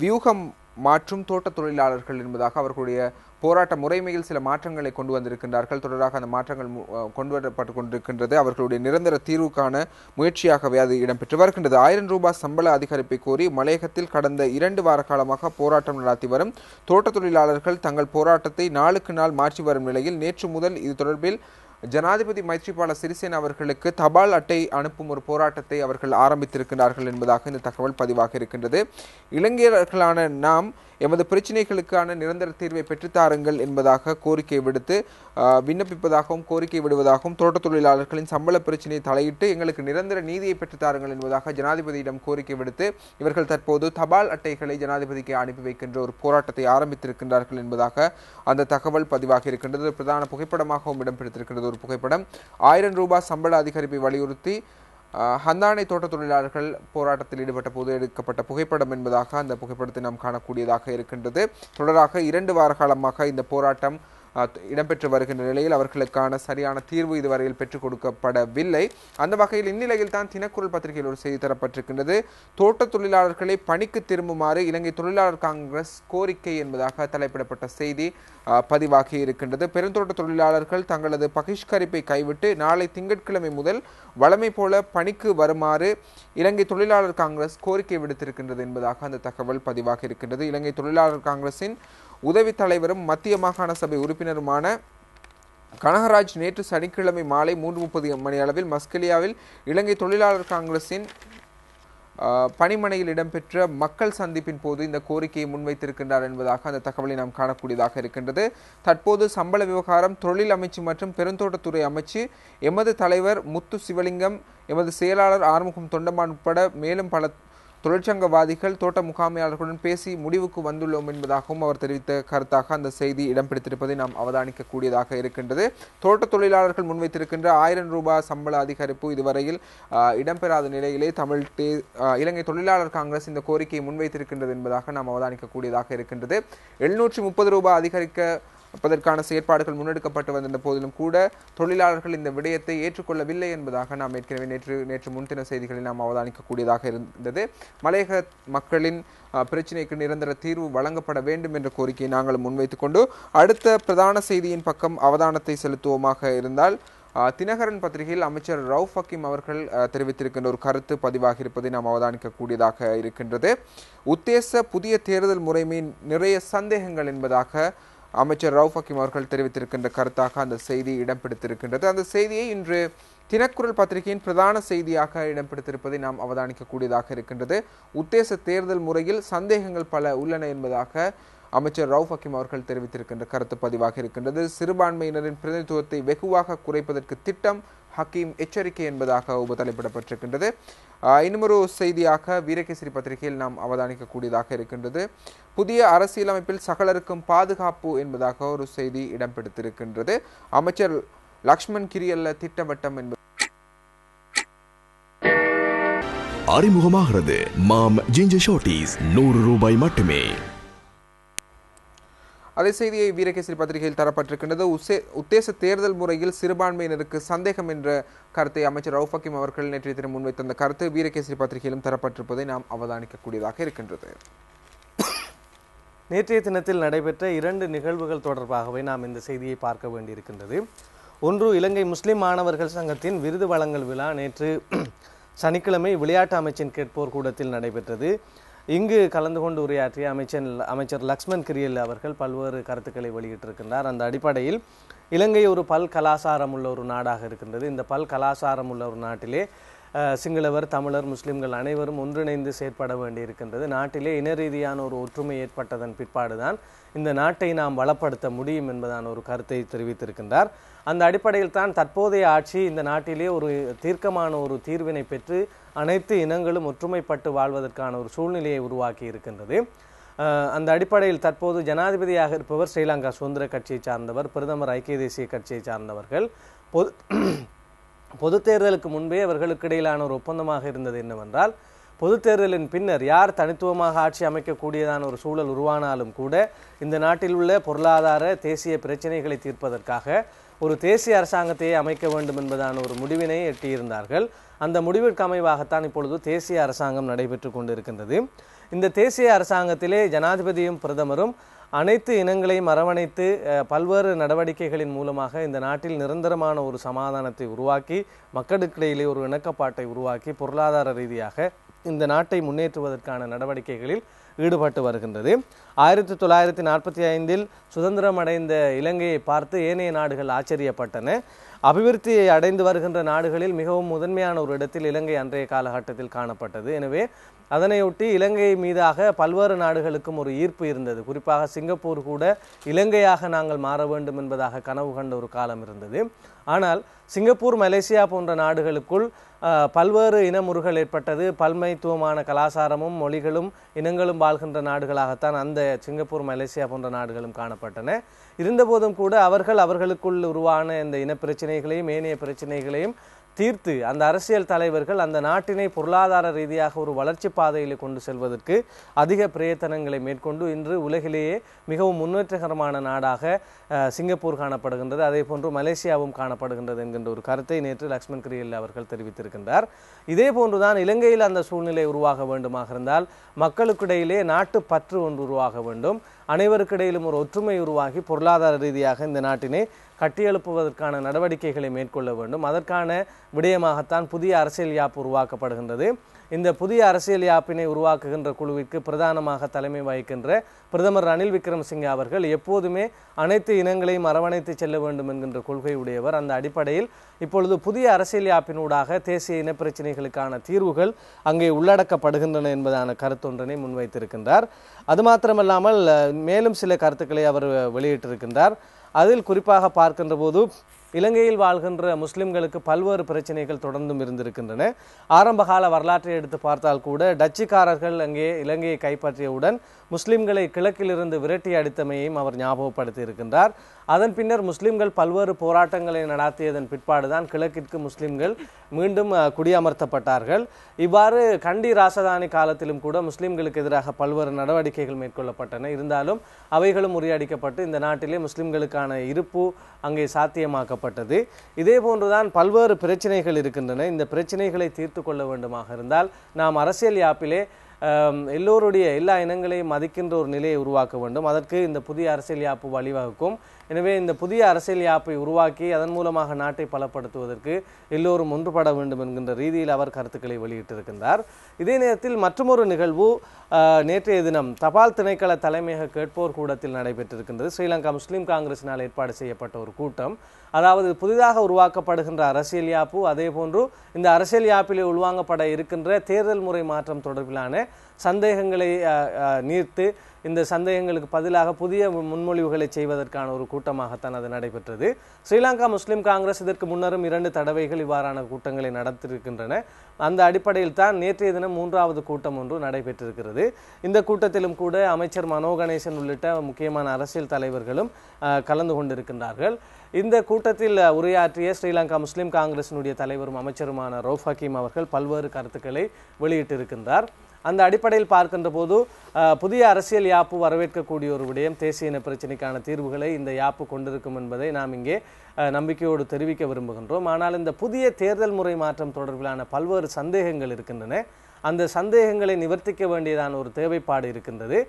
வியூகம் மாற்றும் தோட்ட தொழிலாளர்கள் என்பதாக அவர்களுடைய போராட்ட முறைமையில் சில மாற்றங்களை கொண்டு வந்திருக்கின்றார்கள். தொடராக அந்த மாற்றங்கள் கொண்டு வரப்பட்டு கொண்டிருக்கின்றது. அவர்களுடைய நிரந்தர தீர்வுக்கான முயற்சியாகவே அது இடம்பெற்று வருகின்றது. ஆயிரம் ரூபாய் சம்பள அதிகரிப்பை கோரி மலையகத்தில் கடந்த இரண்டு வார காலமாக போராட்டம் நடத்தி வரும் தோட்ட தொழிலாளர்கள் தங்கள் போராட்டத்தை நாளுக்கு நாள் மாற்றி வரும் நிலையில் நேற்று முதல் இது தொடர்பில் ஜனாதிபதி மைத்ரிபால சிறிசேன அவர்களுக்கு தபால் அட்டை அனுப்பும் ஒரு போராட்டத்தை அவர்கள் ஆரம்பித்திருக்கிறார்கள் என்பதாக இந்த தகவல் பதிவாக இருக்கின்றது. இளைஞர்களான நாம் எமது பிரச்சினைகளுக்கான நிரந்தர தீர்வை பெற்றுத்தாருங்கள் என்பதாக கோரிக்கை விடுத்து விண்ணப்பிப்பதாகவும் கோரிக்கை விடுவதாகவும் தோட்ட தொழிலாளர்களின் சம்பள பிரச்சினையை தலையிட்டு எங்களுக்கு நிரந்தர நீதியை பெற்றுத்தாருங்கள் என்பதாக ஜனாதிபதியிடம் கோரிக்கை விடுத்து இவர்கள் தற்போது தபால் அட்டைகளை ஜனாதிபதிக்கு அனுப்பி வைக்கின்ற ஒரு போராட்டத்தை ஆரம்பித்திருக்கின்றார்கள் என்பதாக அந்த தகவல் பதிவாகி இருக்கின்றது. பிரதான புகைப்படமாகவும் இடம்பெற்றிருக்கின்றது ஒரு புகைப்படம். ஆயிரம் ரூபாய் சம்பள அதிகரிப்பை வலியுறுத்தி ஹந்தானை தோட்ட தொழிலாளர்கள் போராட்டத்தில் ஈடுபட்ட போது எடுக்கப்பட்ட புகைப்படம் என்பதாக அந்த புகைப்படத்தை நாம் காணக்கூடியதாக இருக்கின்றது. தொடராக இரண்டு வார காலமாக இந்த போராட்டம் இடம்பெற்று வருகின்ற நிலையில் அவர்களுக்கான சரியான தீர்வு இதுவரையில் பெற்றுக் கொடுக்கப்படவில்லை. அந்த வகையில் இந்நிலையில் தான் தினக்குரல் பத்திரிகையில் ஒரு செய்தி தரப்பட்டிருக்கின்றது. தோட்ட தொழிலாளர்களை பணிக்கு திரும்புமாறு இலங்கை தொழிலாளர் காங்கிரஸ் கோரிக்கை என்பதாக தலைப்பிடப்பட்ட செய்தி பதிவாகி இருக்கின்றது. பெருந்தோட்ட தொழிலாளர்கள் தங்களது பகிஷ்கரிப்பை கைவிட்டு நாளை திங்கட்கிழமை முதல் வழமை போல பணிக்கு வருமாறு இலங்கை தொழிலாளர் காங்கிரஸ் கோரிக்கை விடுத்திருக்கின்றது என்பதாக அந்த தகவல் பதிவாக இருக்கின்றது. இலங்கை தொழிலாளர் காங்கிரசின் உதவி தலைவரும் மத்திய மாகாண சபை உறுப்பினருமான கனகராஜ் நேற்று சனிக்கிழமை மாலை மூன்று முப்பது மணி அளவில் மஸ்கெலியாவில் இலங்கை தொழிலாளர் காங்கிரஸின் பணிமனையில் இடம்பெற்ற மக்கள் சந்திப்பின் போது இந்த கோரிக்கையை முன்வைத்திருக்கின்றார் என்பதாக அந்த தகவலை நாம் காணக்கூடியதாக இருக்கின்றது. தற்போது சம்பள விவகாரம் தொழில் அமைச்சு மற்றும் பெருந்தோட்டத்துறை அமைச்சு எமது தலைவர் முத்து சிவலிங்கம் எமது செயலாளர் ஆறுமுகம் தொண்டமான் உட்பட மேலும் பல தொழிற்சங்கவாதிகள் தோட்ட முகாமையாளர்களுடன் பேசி முடிவுக்கு வந்துள்ளோம் என்பதாகவும் அவர் தெரிவித்த கருத்தாக அந்த செய்தி இடம்பிடித்திருப்பதை நாம் அவதானிக்கக்கூடியதாக இருக்கின்றது. தோட்ட தொழிலாளர்கள் முன்வைத்திருக்கின்ற ஆயிரம் ரூபாய் சம்பள அதிகரிப்பு இதுவரையில் இடம்பெறாத நிலையிலே தமிழ் தே இலங்கை தொழிலாளர் காங்கிரஸ் இந்த கோரிக்கையை முன்வைத்திருக்கின்றது என்பதாக நாம் அவதானிக்கக்கூடியதாக இருக்கின்றது. எழுநூற்றி முப்பது ரூபாய் அதிகரிக்க அதற்கான செயற்பாடுகள் முன்னெடுக்கப்பட்டு வந்த போதிலும் கூட தொழிலாளர்கள் இந்த விடயத்தை ஏற்றுக்கொள்ளவில்லை என்பதாக நாம் ஏற்கனவே நேற்று நேற்று முன்தின செய்திகளில் நாம் அவதானிக்கக்கூடியதாக இருந்தது. மலையக மக்களின் பிரச்சினைக்கு நிரந்தர தீர்வு வழங்கப்பட வேண்டும் என்ற கோரிக்கையை நாங்கள் முன்வைத்துக் கொண்டு அடுத்த பிரதான செய்தியின் பக்கம் அவதானத்தை செலுத்துவோமாக இருந்தால் தினகரன் பத்திரிகையில் அமைச்சர் ரவுஃப் ஹக்கீம் அவர்கள் தெரிவித்திருக்கின்ற ஒரு கருத்து பதிவாக இருப்பதை நாம் அவதானிக்கக்கூடியதாக இருக்கின்றது. உத்தேச புதிய தேர்தல் முறைமையின் நிறைய சந்தேகங்கள் என்பதாக அமைச்சர் ரவுஃப் ஹக்கீம் அவர்கள் தெரிவித்திருக்கின்ற கருத்தாக அந்த செய்தி இடம் பிடித்திருக்கின்றது அந்த செய்தியை இன்று தினக்குரல் பத்திரிகையின் பிரதான செய்தியாக இடம் பிடித்திருப்பதை நாம் அவதானிக்கக்கூடியதாக இருக்கின்றது. உத்தேச தேர்தல் முறையில் சந்தேகங்கள் பல உள்ளன என்பதாக அமைச்சர் ரவுஃப் ஹக்கீம் அவர்கள் தெரிவித்திருக்கின்ற கருத்து பதிவாக இருக்கின்றது. சிறுபான்மையினரின் பிரதிநிதித்துவத்தை வெகுவாக குறைப்பதற்கு திட்டம் ஹக்கீம் எச்சரிக்கை என்பதாக உபதலைப்பிடப்பட்டிருக்கின்றது. இன்னுமொரு செய்தியாக வீரகேசரி பத்திரிகையில் நாம் அவதானிக்கக்கூடியதாக இருக்கின்றது. புதிய அரசியலமைப்பில் சகலருக்கும் பாதுகாப்பு என்பதாக ஒரு செய்தி இடம் பிடித்திருக்கின்றது அமைச்சர் லக்ஷ்மண் கிரியல்ல திட்டவட்டம் என்பது அறிமுகமாகிறது. மாம் ஜிஞ்சர் ஷார்ட்டீஸ் நூறு ரூபாய் மட்டுமே. அதே செய்தியை வீரகேசரி பத்திரிகையில் தரப்பட்டிருக்கின்றது. உசே உத்தேச தேர்தல் முறையில் சிறுபான்மையினருக்கு சந்தேகம் என்ற கருத்தை அமைச்சர் ரவுஃபக்கிம் அவர்கள் நேற்றைய தினம் முன்வைத்த அந்த கருத்து வீரகேசரி பத்திரிகையிலும் தரப்பட்டிருப்பதை நாம் அவதானிக்கக்கூடியதாக இருக்கின்றது. நேற்றைய தினத்தில் நடைபெற்ற இரண்டு நிகழ்வுகள் தொடர்பாகவே நாம் இந்த செய்தியை பார்க்க வேண்டியிருக்கின்றது. ஒன்று இலங்கை முஸ்லிம் மாணவர்கள் சங்கத்தின் விருது வழங்கல் விழா. நேற்று சனிக்கிழமை விளையாட்டு அமைச்சின் கேட்போர் கூடத்தில் நடைபெற்றது. இங்கு கலந்து கொண்டு உரையாற்றிய அமைச்சர் அமைச்சர் லக்ஷ்மண் கிரியல் அவர்கள் பல்வேறு கருத்துக்களை வெளியிட்டிருக்கின்றார். அந்த அடிப்படையில் இலங்கை ஒரு பல் கலாசாரம் உள்ள ஒரு நாடாக இருக்கின்றது. இந்த பல் கலாசாரம் உள்ள ஒரு நாட்டிலே சிங்களவர் தமிழர் முஸ்லிம்கள் அனைவரும் ஒன்றிணைந்து செயற்பட வேண்டியிருக்கின்றது. நாட்டிலே இன ரீதியான ஒரு ஒற்றுமை ஏற்பட்டதன் பிற்பாடுதான் இந்த நாட்டை நாம் வளப்படுத்த முடியும் என்பதான ஒரு கருத்தை தெரிவித்திருக்கின்றார். அந்த அடிப்படையில் தான் தற்போதைய ஆட்சி இந்த நாட்டிலே ஒரு தீர்க்கமான ஒரு தீர்வினை பெற்று அனைத்து இனங்களும் ஒற்றுமைப்பட்டு வாழ்வதற்கான ஒரு சூழ்நிலையை உருவாக்கி இருக்கின்றது. அந்த அடிப்படையில் தற்போது ஜனாதிபதியாக இருப்பவர் ஸ்ரீலங்கா சுதந்திர கட்சியை சார்ந்தவர் பிரதமர் ஐக்கிய தேசிய கட்சியை சார்ந்தவர்கள். பொது பொது தேர்தலுக்கு முன்பே அவர்களுக்கு இடையிலான ஒரு ஒப்பந்தமாக இருந்தது என்னவென்றால் பொது தேர்தலின் பின்னர் யார் தனித்துவமாக ஆட்சி அமைக்கக்கூடியதான ஒரு சூழல் உருவானாலும் கூட இந்த நாட்டில் உள்ள பொருளாதார தேசிய பிரச்சனைகளை தீர்ப்பதற்காக ஒரு தேசிய அரசாங்கத்தையே அமைக்க வேண்டும் என்பதான ஒரு முடிவினை எட்டியிருந்தார்கள். அந்த முடிவிற்கு அமைவாகத்தான் இப்பொழுது தேசிய அரசாங்கம் நடைபெற்று கொண்டிருக்கின்றது. இந்த தேசிய அரசாங்கத்திலே ஜனாதிபதியும் பிரதமரும் அனைத்து இனங்களையும் அரவணைத்து பல்வேறு நடவடிக்கைகளின் மூலமாக இந்த நாட்டில் நிரந்தரமான ஒரு சமாதானத்தை உருவாக்கி மக்களுக்கிடையிலே ஒரு இணக்கப்பாட்டை உருவாக்கி பொருளாதார ரீதியாக இந்த நாட்டை முன்னேற்றுவதற்கான நடவடிக்கைகளில் ஈடுபட்டு வருகின்றது. ஆயிரத்தி தொள்ளாயிரத்தி நாற்பத்தி ஐந்தில் சுதந்திரம் அடைந்த இலங்கையை பார்த்து ஏனைய நாடுகள் ஆச்சரியப்பட்டன. அபிவிருத்தியை அடைந்து வருகின்ற நாடுகளில் மிகவும் முதன்மையான ஒரு இடத்தில் இலங்கை அன்றைய காலகட்டத்தில் காணப்பட்டது. எனவே அதனையொட்டி இலங்கை மீதாக பல்வேறு நாடுகளுக்கும் ஒரு ஈர்ப்பு இருந்தது. குறிப்பாக சிங்கப்பூர் கூட இலங்கையாக நாங்கள் மாற வேண்டும் என்பதாக கனவு கண்ட ஒரு காலம் இருந்தது. ஆனால் சிங்கப்பூர் மலேசியா போன்ற நாடுகளுக்குள் பல்வேறு இனமுறுகள் ஏற்பட்டது. பல்மைத்துவமான கலாச்சாரமும் மொழிகளும் இனங்களும் வாழ்கின்ற நாடுகளாகத்தான் அந்த சிங்கப்பூர் மலேசியா போன்ற நாடுகளும் காணப்பட்டன. இருந்தபோதும் கூட அவர்கள் அவர்களுக்குள் உருவான இந்த இனப்பிரச்சனைகளையும் ஏனைய பிரச்சனைகளையும் தீர்த்து அந்த அரசியல் தலைவர்கள் அந்த நாட்டினை பொருளாதார ரீதியாக ஒரு வளர்ச்சி பாதையில் கொண்டு செல்வதற்கு அதிக பிரயத்தனங்களை மேற்கொண்டு இன்று உலகிலேயே மிகவும் முன்னேற்றகரமான நாடாக சிங்கப்பூர் காணப்படுகின்றது. அதே போன்று மலேசியாவும் காணப்படுகின்றது என்கின்ற ஒரு கருத்தை நேற்று லக்ஷ்மண் கிரியல் அவர்கள் தெரிவித்திருக்கின்றார். இதே போன்றுதான் இலங்கையில் அந்த சூழ்நிலை உருவாக வேண்டுமாக இருந்தால் மக்களுக்கிடையிலே நாட்டு பற்று ஒன்று உருவாக வேண்டும். அனைவருக்கிடையிலும் ஒரு ஒற்றுமை உருவாகி பொருளாதார ரீதியாக இந்த நாட்டினை கட்டியெழுப்புவதற்கான நடவடிக்கைகளை மேற்கொள்ள வேண்டும். அதற்கான விடயமாகத்தான் புதிய அரசியல் யாப்பு உருவாக்கப்படுகின்றது. இந்த புதிய அரசியல் யாப்பினை உருவாக்குகின்ற குழுவிற்கு பிரதானமாக தலைமை வகிக்கின்ற பிரதமர் ரணில் விக்ரமசிங்கே அவர்கள் எப்போதுமே அனைத்து இனங்களையும் அரவணைத்து செல்ல வேண்டும் என்கின்ற கொள்கை உடையவர் அந்த அடிப்படையில் இப்பொழுது புதிய அரசியல் யாப்பினூடாக தேசிய இனப்பிரச்சினைகளுக்கான தீர்வுகள் அங்கே உள்ளடக்கப்படுகின்றன என்பதான கருத்தொன்றினை முன்வைத்திருக்கின்றார். அது மாத்திரமல்லாமல் மேலும் சில கருத்துக்களை அவர் வெளியிட்டிருக்கின்றார். அதில் குறிப்பாக பார்க்கின்ற போது இலங்கையில் வாழ்கின்ற முஸ்லிம்களுக்கு பல்வேறு பிரச்சனைகள் தொடர்ந்தும் இருந்திருக்கின்றன. ஆரம்பகால வரலாற்றை எடுத்து பார்த்தால் கூட டச்சுக்காரர்கள் அங்கே இலங்கையை கைப்பற்றியவுடன் முஸ்லிம்களை கிழக்கிலிருந்து விரட்டி அடித்தமையையும் அவர் ஞாபகப்படுத்தி இருக்கின்றார் அதன் பின்னர் முஸ்லிம்கள் பல்வேறு போராட்டங்களை நடாத்தியதன் பிற்பாடுதான் கிழக்கிற்கு முஸ்லிம்கள் மீண்டும் குடியமர்த்தப்பட்டார்கள். இவ்வாறு கண்டி ராசதானி காலத்திலும் கூட முஸ்லிம்களுக்கு எதிராக பல்வேறு நடவடிக்கைகள் மேற்கொள்ளப்பட்டன. இருந்தாலும் அவைகளும் முறியடிக்கப்பட்டு இந்த நாட்டிலே முஸ்லிம்களுக்கான இருப்பு அங்கே சாத்தியமாக்கப்பட்டது. இதே போன்றுதான் பல்வேறு பிரச்சனைகள் இருக்கின்றன. இந்த பிரச்சனைகளை தீர்த்து கொள்ள வேண்டுமாக இருந்தால் நாம் அரசியல் யாப்பிலே எல்லோருடைய எல்லா இனங்களையும் மதிக்கின்ற ஒரு நிலையை உருவாக்க வேண்டும். அதற்கு இந்த புதிய அரசியல் யாப்பு வழிவகுக்கும். எனவே இந்த புதிய அரசியல் யாப்பை உருவாக்கி அதன் மூலமாக நாட்டை பலப்படுத்துவதற்கு எல்லோரும் ஒன்றுபட வேண்டும் என்கின்ற ரீதியில் அவர் கருத்துக்களை வெளியிட்டிருக்கின்றார். இதே நேரத்தில் மற்றொரு நிகழ்வு நேற்றைய தினம் தபால் திணைக்கள தலைமையக கேட்போர் கூடத்தில் நடைபெற்றிருக்கின்றது. ஸ்ரீலங்கா முஸ்லீம் காங்கிரசினால் ஏற்பாடு செய்யப்பட்ட ஒரு கூட்டம். அதாவது புதிதாக உருவாக்கப்படுகின்ற அரசியல் யாப்பு அதே போன்று இந்த அரசியல் யாப்பிலே உள்வாங்கப்பட இருக்கின்ற தேர்தல் முறை மாற்றம் தொடர்பிலான சந்தேகங்களை நீர்த்து இந்த சந்தேகங்களுக்கு பதிலாக புதிய முன்மொழிவுகளை செய்வதற்கான ஒரு கூட்டமாகத்தான் அது நடைபெற்றது. ஸ்ரீலங்கா முஸ்லிம் காங்கிரஸ் இதற்கு முன்னரும் இரண்டு தடவைகள் இவ்வாறான கூட்டங்களை நடத்திருக்கின்றன அந்த அடிப்படையில் தான் நேற்றைய தினம் மூன்றாவது கூட்டம் ஒன்று நடைபெற்றிருக்கிறது. இந்த கூட்டத்திலும் கூட அமைச்சர் மனோ கணேசன் உள்ளிட்ட முக்கியமான அரசியல் தலைவர்களும் கலந்து கொண்டிருக்கின்றார்கள். இந்த கூட்டத்தில் உரையாற்றிய ஸ்ரீலங்கா முஸ்லீம் காங்கிரசினுடைய தலைவரும் அமைச்சருமான ரோஃப் ஹக்கீம் அவர்கள் பல்வேறு கருத்துக்களை வெளியிட்டிருக்கின்றார். அந்த அடிப்படையில் பார்க்கின்ற போது புதிய அரசியல் யாப்பு வரவேற்கக்கூடிய ஒரு விடயம் தேசிய இன பிரச்சினைக்கான தீர்வுகளை இந்த யாப்பு கொண்டிருக்கும் என்பதை நாம் இங்கே நம்பிக்கையோடு தெரிவிக்க விரும்புகின்றோம். ஆனால் இந்த புதிய தேர்தல் முறை மாற்றம் தொடர்பிலான பல்வேறு சந்தேகங்கள் இருக்கின்றன. அந்த சந்தேகங்களை நிவர்த்திக்க வேண்டியதான ஒரு தேவைப்பாடு இருக்கின்றது.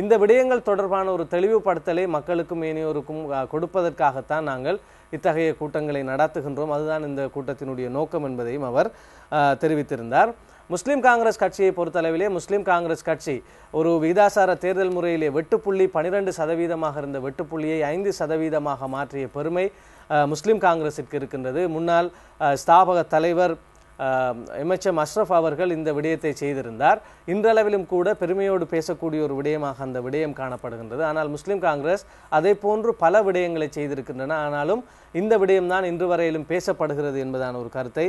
இந்த விடயங்கள் தொடர்பான ஒரு தெளிவுபடுத்தலை மக்களுக்கும் ஏனையோருக்கும் கொடுப்பதற்காகத்தான் நாங்கள் இத்தகைய கூட்டங்களை நடத்துகின்றோம். அதுதான் இந்த கூட்டத்தினுடைய நோக்கம் என்பதையும் அவர் தெரிவித்திருந்தார். முஸ்லீம் காங்கிரஸ் கட்சியை பொறுத்தளவிலே முஸ்லீம் காங்கிரஸ் கட்சி ஒரு விகிதாசார தேர்தல் முறையிலே வெட்டுப்புள்ளி பனிரெண்டு சதவீதமாக இருந்த வெட்டுப்புள்ளியை ஐந்து சதவீதமாக மாற்றிய பெருமை முஸ்லீம் காங்கிரஸிற்கு காங்கிரசிற்கு இருக்கின்றது. முன்னாள் ஸ்தாபக தலைவர் எம்எச்எம் அஷ்ரஃப் அவர்கள் இந்த விடயத்தை செய்திருந்தார். இன்றளவிலும் கூட பெருமையோடு பேசக்கூடிய ஒரு விடயமாக அந்த விடயம் காணப்படுகின்றது. ஆனால் முஸ்லிம் காங்கிரஸ் அதே போன்று பல விடயங்களை செய்திருக்கின்றன. ஆனாலும் இந்த விடயம்தான் இன்று வரையிலும் பேசப்படுகிறது என்பதான ஒரு கருத்தை